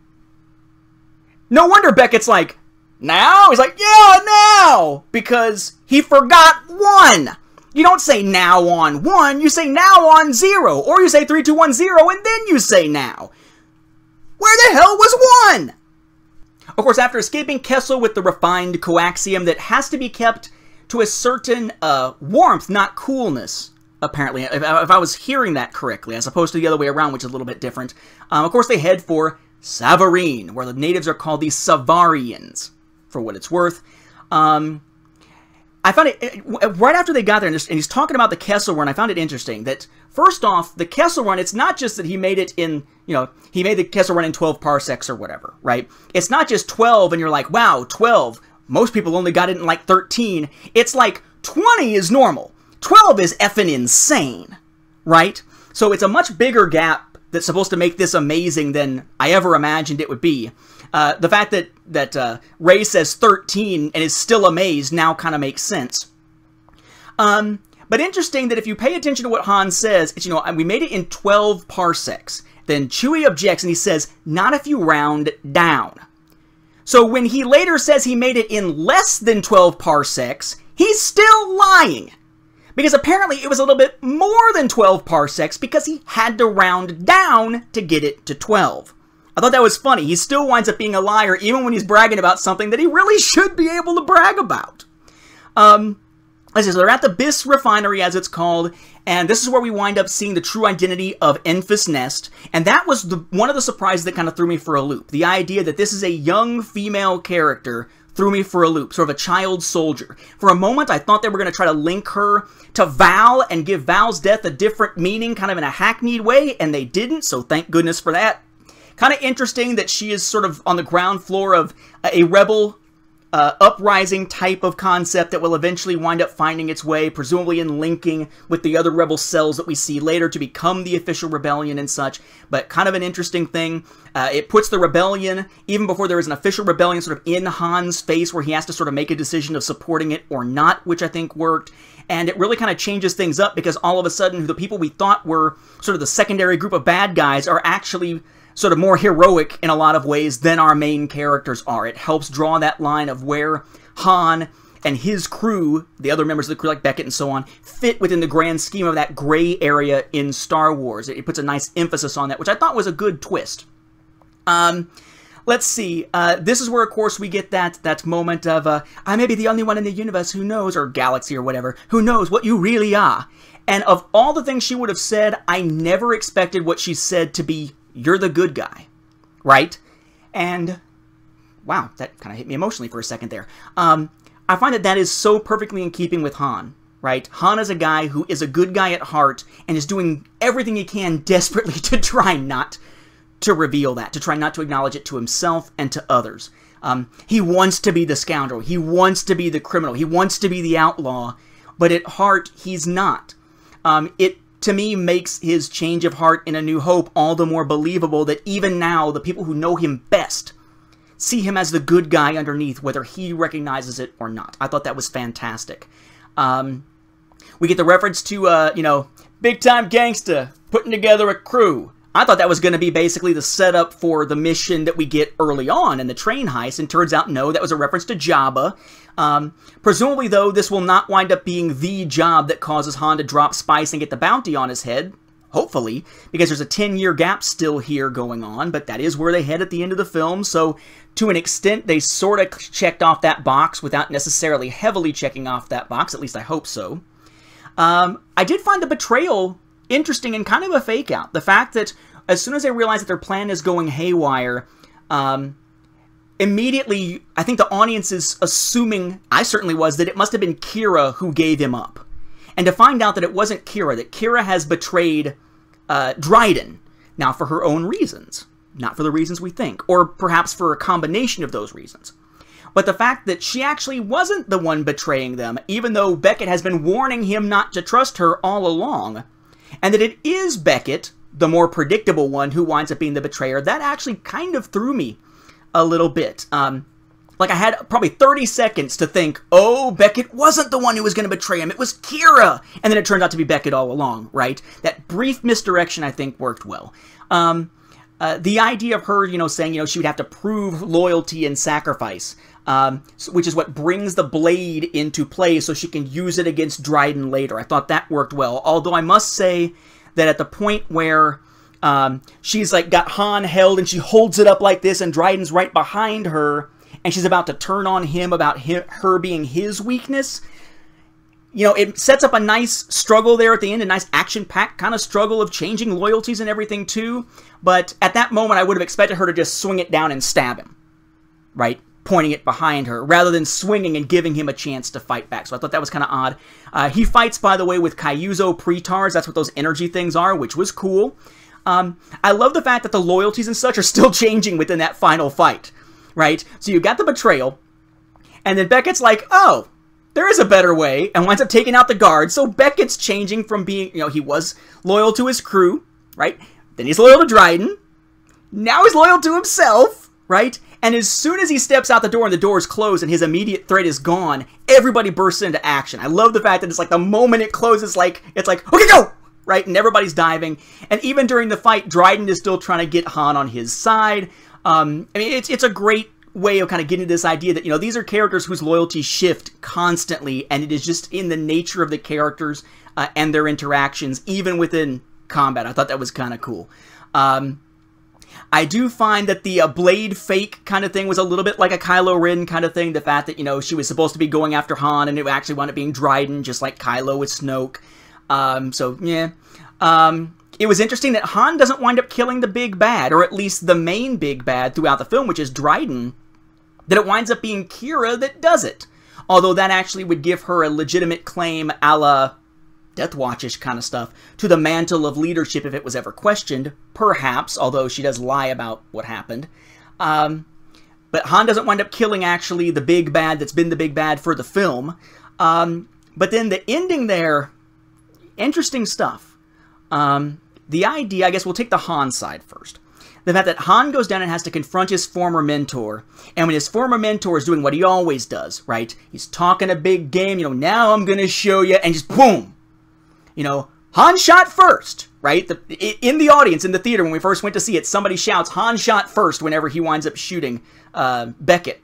No wonder Beckett's like, now? He's like, yeah, now! Because he forgot one. You don't say now on one, you say now on zero. Or you say three, two, one, zero, and then you say now. Where the hell was one? Of course, after escaping Kessel with the refined coaxium that has to be kept to a certain uh, warmth, not coolness, apparently, if, if, I was hearing that correctly, as opposed to the other way around, which is a little bit different. Um, of course, they head for Savareen, where the natives are called the Savarians for what it's worth. Um, I found it right after they got there, and he's talking about the Kessel Run. I found it interesting that first off, the Kessel Run. It's not just that he made it in, you know, he made the Kessel Run in 12 parsecs or whatever, right? It's not just 12, and you're like, wow, 12. Most people only got it in like 13. It's like 20 is normal. 12 is effing insane, right? So it's a much bigger gap that's supposed to make this amazing than I ever imagined it would be. Uh, the fact that that uh, Rey says 13 and is still amazed now kind of makes sense. Um, but interesting that if you pay attention to what Han says, it's, you know, we made it in 12 parsecs. Then Chewie objects and he says, not if you round down. So when he later says he made it in less than 12 parsecs, he's still lying. Because apparently it was a little bit more than 12 parsecs because he had to round down to get it to 12. I thought that was funny. He still winds up being a liar even when he's bragging about something that he really should be able to brag about. Um, so they're at the Biss refinery, as it's called, and this is where we wind up seeing the true identity of Enfys Nest, and that was the, one of the surprises that kind of threw me for a loop. The idea that this is a young female character threw me for a loop, sort of a child soldier. For a moment, I thought they were going to try to link her to Val and give Val's death a different meaning, kind of in a hackneyed way, and they didn't, so thank goodness for that. Kind of interesting that she is sort of on the ground floor of a rebel uh, uprising type of concept that will eventually wind up finding its way, presumably in linking with the other rebel cells that we see later to become the official rebellion and such. But kind of an interesting thing. Uh, it puts the rebellion, even before there is an official rebellion, sort of in Han's face where he has to sort of make a decision of supporting it or not, which I think worked. And it really kind of changes things up because all of a sudden the people we thought were sort of the secondary group of bad guys are actually sort of more heroic in a lot of ways than our main characters are. It helps draw that line of where Han and his crew, the other members of the crew like Beckett and so on, fit within the grand scheme of that gray area in Star Wars. It, puts a nice emphasis on that, which I thought was a good twist. Um, let's see. Uh, this is where, of course, we get that that moment of uh, I may be the only one in the universe who knows, or galaxy or whatever, who knows what you really are. And of all the things she would have said, I never expected what she said to be you're the good guy, right? And wow, that kind of hit me emotionally for a second there. Um, I find that that is so perfectly in keeping with Han, right? Han is a guy who is a good guy at heart and is doing everything he can desperately to try not to reveal that, to try not to acknowledge it to himself and to others. Um, he wants to be the scoundrel. He wants to be the criminal. He wants to be the outlaw, but at heart, he's not. Um, it to me makes his change of heart in A New Hope all the more believable that even now the people who know him best see him as the good guy underneath, whether he recognizes it or not. I thought that was fantastic. Um, we get the reference to, uh, you know, big time gangsta putting together a crew. I thought that was going to be basically the setup for the mission that we get early on in the train heist, and turns out no, that was a reference to Jabba. Um, presumably, though, this will not wind up being the job that causes Han to drop Spice and get the bounty on his head. Hopefully, because there's a 10 year gap still here going on, but that is where they head at the end of the film, so to an extent, they sort of checked off that box without necessarily heavily checking off that box, at least I hope so. Um, I did find the betrayal interesting and kind of a fake out. The fact that as soon as they realize that their plan is going haywire, um, immediately I think the audience is assuming, I certainly was, that it must have been Qi'ra who gave him up. And to find out that it wasn't Qi'ra, that Qi'ra has betrayed uh, Dryden, Now, for her own reasons, not for the reasons we think, or perhaps for a combination of those reasons. But the fact that she actually wasn't the one betraying them, even though Beckett has been warning him not to trust her all along, and that it is Beckett, the more predictable one, who winds up being the betrayer, that actually kind of threw me a little bit. Um, like I had probably 30 seconds to think, oh, Beckett wasn't the one who was going to betray him. It was Qi'ra. And then it turned out to be Beckett all along, right? That brief misdirection, I think, worked well. Um, uh, the idea of her, you know, saying, you know, she would have to prove loyalty and sacrifice, um, which is what brings the blade into play so she can use it against Dryden later. I thought that worked well. Although I must say that at the point where um, she's like got Han held and she holds it up like this and Dryden's right behind her and she's about to turn on him about him, her being his weakness. You know, it sets up a nice struggle there at the end, a nice action-packed kind of struggle of changing loyalties and everything too. But at that moment, I would have expected her to just swing it down and stab him, right? Pointing it behind her, rather than swinging and giving him a chance to fight back. So I thought that was kind of odd. Uh, he fights, by the way, with Kyuzo Petars. That's what those energy things are, which was cool. Um, I love the fact that the loyalties and such are still changing within that final fight right? So you got the betrayal, and then Beckett's like, oh, there is a better way, and winds up taking out the guard. So Beckett's changing from being, you know, he was loyal to his crew, right? Then he's loyal to Dryden. Now he's loyal to himself, right? And as soon as he steps out the door and the door is closed and his immediate threat is gone, everybody bursts into action. I love the fact that it's like the moment it closes, like it's like, okay, go! Right? And everybody's diving. And even during the fight, Dryden is still trying to get Han on his side. Um, I mean, it's it's a great way of kind of getting this idea that you know these are characters whose loyalties shift constantly, and it is just in the nature of the characters uh, and their interactions, even within combat. I thought that was kind of cool. Um, I do find that the uh, blade fake kind of thing was a little bit like a Kylo Ren kind of thing. The fact that, you know, she was supposed to be going after Han and it actually wound up being Dryden, just like Kylo with Snoke. Um, so, yeah. Um, it was interesting that Han doesn't wind up killing the big bad, or at least the main big bad throughout the film, which is Dryden, that it winds up being Qi'ra that does it. Although that actually would give her a legitimate claim a la Death Watchish kind of stuff to the mantle of leadership if it was ever questioned, perhaps, although she does lie about what happened. Um, but Han doesn't wind up killing actually the big bad that's been the big bad for the film. Um, but then the ending there, interesting stuff. Um, the idea, I guess we'll take the Han side first. The fact that Han goes down and has to confront his former mentor, and when his former mentor is doing what he always does, right? He's talking a big game, you know, now I'm gonna show you, and just boom! You know, Han shot first, right? The, in the audience, in the theater, when we first went to see it, somebody shouts, Han shot first whenever he winds up shooting uh, Beckett.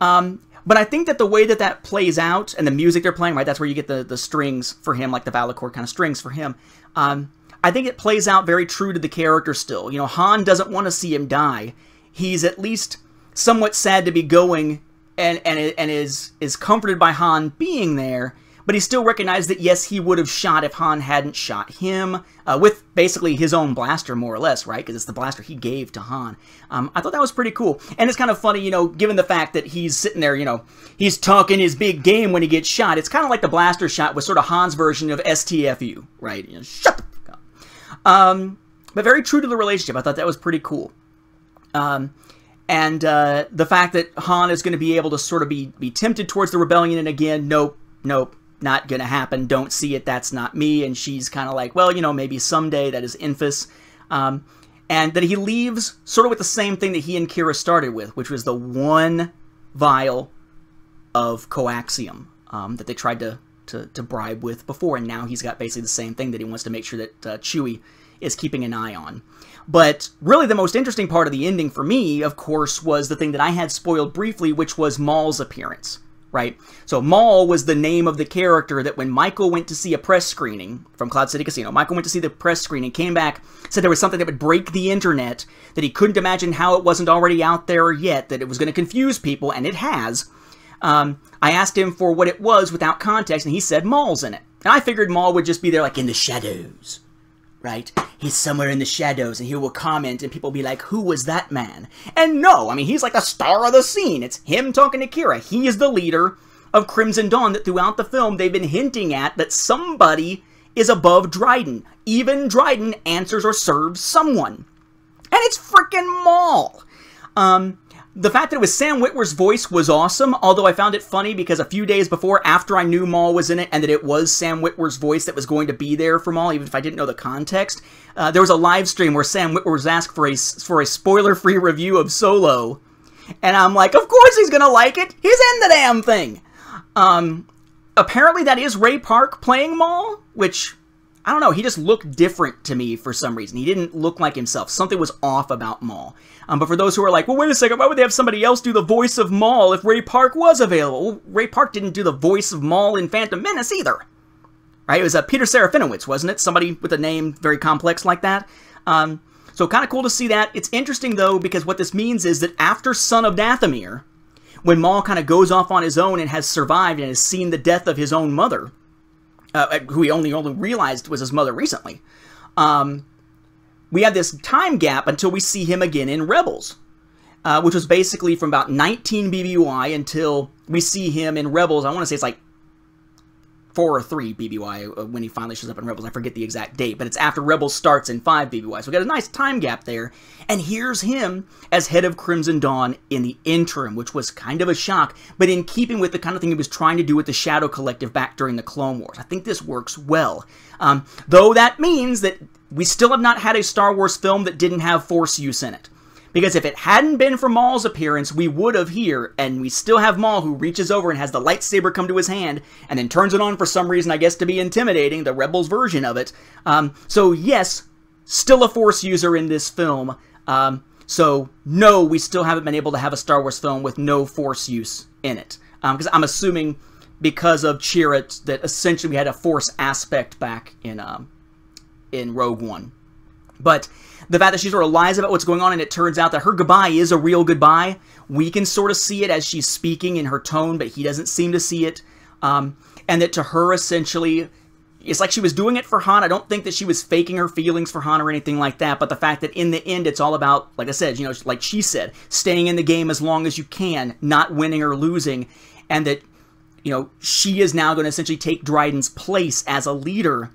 Um, but I think that the way that that plays out, and the music they're playing, right, that's where you get the, the strings for him, like the Valachord kind of strings for him. Um, I think it plays out very true to the character still. You know, Han doesn't want to see him die. He's at least somewhat sad to be going and and and is is comforted by Han being there, but he still recognized that yes, he would have shot if Han hadn't shot him uh, with basically his own blaster, more or less, right? Because it's the blaster he gave to Han. Um, I thought that was pretty cool, and it's kind of funny, you know, given the fact that he's sitting there, you know, he's talking his big game when he gets shot. It's kind of like the blaster shot was sort of Han's version of STFU, right? You know, shut the um, but very true to the relationship. I thought that was pretty cool. Um, and uh, the fact that Han is going to be able to sort of be be tempted towards the rebellion, and again, nope, nope, not to happen. Don't see it. That's not me. And she's kind of like, well, you know, maybe someday. That is Enfys. Um, and that he leaves sort of with the same thing that he and Qi'ra started with, which was the one vial of coaxium um, that they tried to to, to bribe with before, and now he's got basically the same thing that he wants to make sure that uh, Chewie is keeping an eye on. But really, the most interesting part of the ending for me, of course, was the thing that I had spoiled briefly, which was Maul's appearance. Right? So Maul was the name of the character that when Michael went to see a press screening from Cloud City Casino, Michael went to see the press screening, came back, said there was something that would break the internet, that he couldn't imagine how it wasn't already out there yet, that it was going to confuse people, and it has. Um, I asked him for what it was without context, and he said Maul's in it. And I figured Maul would just be there, like, in the shadows. Right? He's somewhere in the shadows, and he will comment, and people will be like, who was that man? And no, I mean, he's like the star of the scene. It's him talking to Qi'ra. He is the leader of Crimson Dawn that throughout the film they've been hinting at that somebody is above Dryden. Even Dryden answers or serves someone. And it's freaking Maul! Um, the fact that it was Sam Witwer's voice was awesome, although I found it funny because a few days before, after I knew Maul was in it and that it was Sam Witwer's voice that was going to be there for Maul, even if I didn't know the context, uh, there was a live stream where Sam Witwer was asked for a, for a spoiler-free review of Solo, and I'm like, of course he's gonna like it! He's in the damn thing! Um, apparently that is Ray Park playing Maul, which I don't know, he just looked different to me for some reason. He didn't look like himself. Something was off about Maul. Um, but for those who are like, well, wait a second, why would they have somebody else do the voice of Maul if Ray Park was available? Well, Ray Park didn't do the voice of Maul in Phantom Menace either. Right? It was uh, Peter Serafinowicz, wasn't it? Somebody with a name very complex like that. Um, so kind of cool to see that. It's interesting, though, because what this means is that after Son of Dathomir, when Maul kind of goes off on his own and has survived and has seen the death of his own mother, uh, who he only only realized was his mother recently. Um, we have this time gap until we see him again in Rebels, uh, which was basically from about 19 BBY until we see him in Rebels. I want to say it's like four or three BBY uh, when he finally shows up in Rebels. I forget the exact date, but it's after Rebels starts in five BBY. So we got a nice time gap there. And here's him as head of Crimson Dawn in the interim, which was kind of a shock, but in keeping with the kind of thing he was trying to do with the Shadow Collective back during the Clone Wars. I think this works well. Um, though that means that we still have not had a Star Wars film that didn't have Force use in it. Because if it hadn't been for Maul's appearance, we would have here, and we still have Maul who reaches over and has the lightsaber come to his hand, and then turns it on for some reason, I guess, to be intimidating, the Rebels version of it. Um, so yes, still a Force user in this film. Um, so no, we still haven't been able to have a Star Wars film with no Force use in it. Because um, I'm assuming because of Chirrut that essentially we had a Force aspect back in um, in Rogue One. But the fact that she sort of lies about what's going on and it turns out that her goodbye is a real goodbye, we can sort of see it as she's speaking in her tone, but he doesn't seem to see it. Um, and that to her, essentially, it's like she was doing it for Han. I don't think that she was faking her feelings for Han or anything like that, but the fact that in the end it's all about, like I said, you know, like she said, staying in the game as long as you can, not winning or losing, and that, you know, she is now going to essentially take Dryden's place as a leader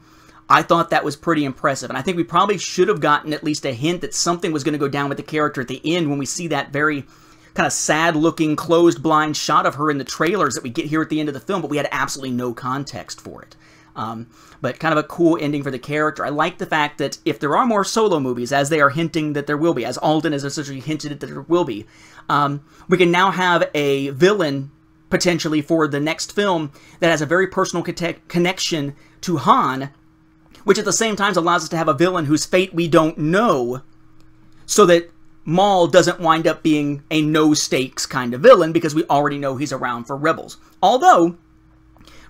I thought that was pretty impressive. And I think we probably should have gotten at least a hint that something was going to go down with the character at the end when we see that very kind of sad looking closed blind shot of her in the trailers that we get here at the end of the film, but we had absolutely no context for it. Um, but kind of a cool ending for the character. I like the fact that if there are more solo movies, as they are hinting that there will be, as Alden has essentially hinted that there will be, um, we can now have a villain potentially for the next film that has a very personal connection to Han which at the same time allows us to have a villain whose fate we don't know, so that Maul doesn't wind up being a no stakes kind of villain because we already know he's around for Rebels. Although,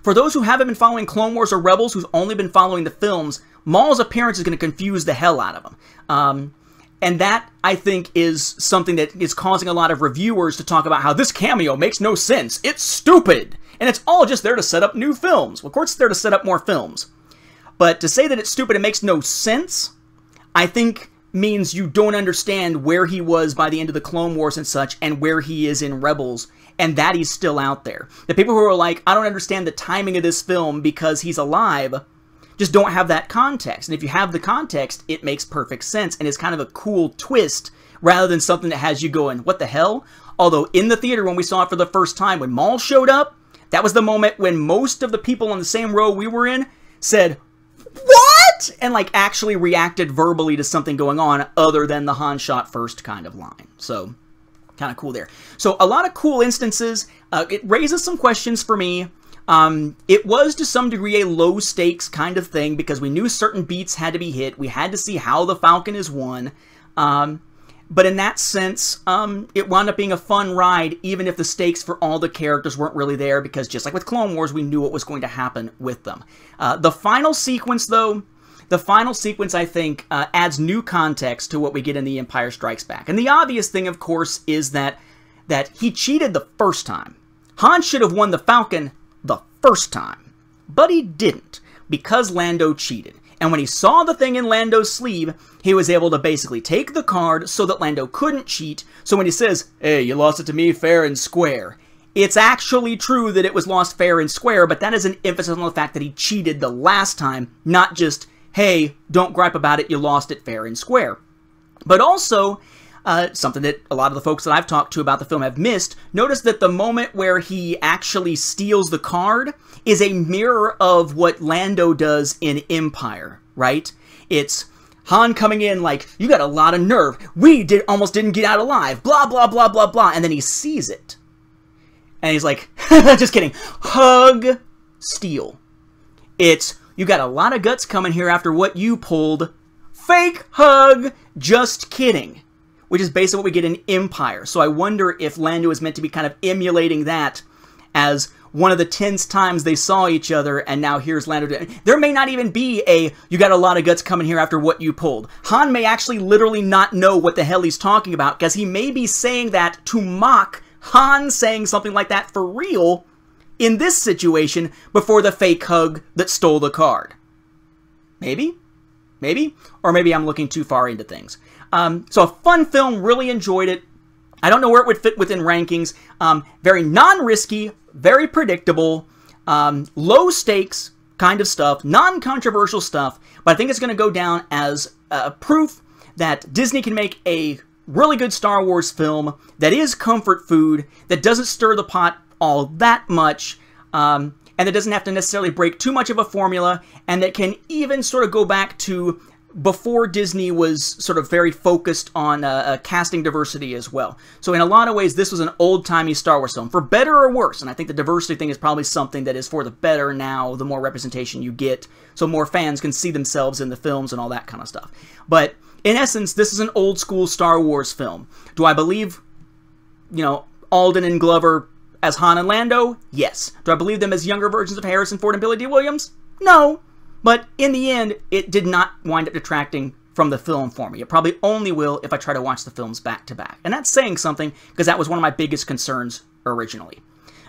for those who haven't been following Clone Wars or Rebels, who's only been following the films, Maul's appearance is going to confuse the hell out of them. Um, and that, I think, is something that is causing a lot of reviewers to talk about how this cameo makes no sense. It's stupid. And it's all just there to set up new films. Well, of course, it's there to set up more films. But to say that it's stupid and makes no sense, I think means you don't understand where he was by the end of the Clone Wars and such, and where he is in Rebels, and that he's still out there. The people who are like, I don't understand the timing of this film because he's alive, just don't have that context. And if you have the context, it makes perfect sense, and it's kind of a cool twist rather than something that has you going, what the hell? Although in the theater when we saw it for the first time, when Maul showed up, that was the moment when most of the people on the same row we were in said, what? And like actually reacted verbally to something going on other than the Han shot first kind of line. So kind of cool there. So a lot of cool instances. Uh, it raises some questions for me. Um, it was to some degree a low stakes kind of thing because we knew certain beats had to be hit. We had to see how the Falcon is won. Um, but in that sense, um, it wound up being a fun ride, even if the stakes for all the characters weren't really there, because just like with Clone Wars, we knew what was going to happen with them. Uh, the final sequence, though, the final sequence, I think, uh, adds new context to what we get in The Empire Strikes Back. And the obvious thing, of course, is that that he cheated the first time. Han should have won the Falcon the first time, but he didn't because Lando cheated. And when he saw the thing in Lando's sleeve, he was able to basically take the card so that Lando couldn't cheat. So when he says, hey, you lost it to me fair and square, it's actually true that it was lost fair and square, but that is an emphasis on the fact that he cheated the last time, not just, hey, don't gripe about it, you lost it fair and square. But also, uh, something that a lot of the folks that I've talked to about the film have missed, notice that the moment where he actually steals the card is a mirror of what Lando does in Empire, right? It's Han coming in like, you got a lot of nerve. We did almost didn't get out alive. Blah, blah, blah, blah, blah. And then he sees it. And he's like, just kidding. Hug steal. It's, you got a lot of guts coming here after what you pulled. Fake hug. Just kidding. Which is basically what we get in Empire. So I wonder if Lando is meant to be kind of emulating that as one of the tense times they saw each other, and now here's Lando. There may not even be a, you got a lot of guts coming here after what you pulled. Han may actually literally not know what the hell he's talking about, because he may be saying that to mock Han saying something like that for real in this situation before the fake hug that stole the card. Maybe? Maybe? Or maybe I'm looking too far into things. Um, so a fun film, really enjoyed it. I don't know where it would fit within rankings. Um, very non-risky, very predictable, um, low stakes kind of stuff, non-controversial stuff, but I think it's going to go down as a proof that Disney can make a really good Star Wars film that is comfort food, that doesn't stir the pot all that much, um, and that doesn't have to necessarily break too much of a formula, and that can even sort of go back to before Disney was sort of very focused on uh, uh, casting diversity as well. So in a lot of ways, this was an old-timey Star Wars film, for better or worse. And I think the diversity thing is probably something that is for the better now, the more representation you get, so more fans can see themselves in the films and all that kind of stuff. But in essence, this is an old school Star Wars film. Do I believe, you know, Alden and Glover as Han and Lando? Yes. Do I believe them as younger versions of Harrison Ford and Billy Dee Williams? No. But in the end, it did not wind up detracting from the film for me. It probably only will if I try to watch the films back to back. And that's saying something because that was one of my biggest concerns originally.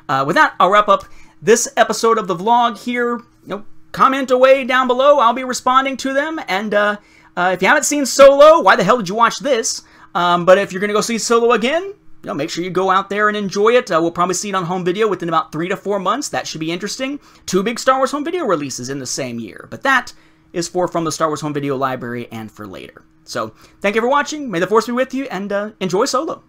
Uh, with that, I'll wrap up this episode of the vlog here. You know, comment away down below. I'll be responding to them. And uh, uh, if you haven't seen Solo, why the hell did you watch this? Um, but if you're going to go see Solo again, you know, make sure you go out there and enjoy it. Uh, we'll probably see it on home video within about three to four months. That should be interesting. Two big Star Wars home video releases in the same year. But that is for from the Star Wars home video library and for later. So, thank you for watching. May the Force be with you, and uh, enjoy Solo.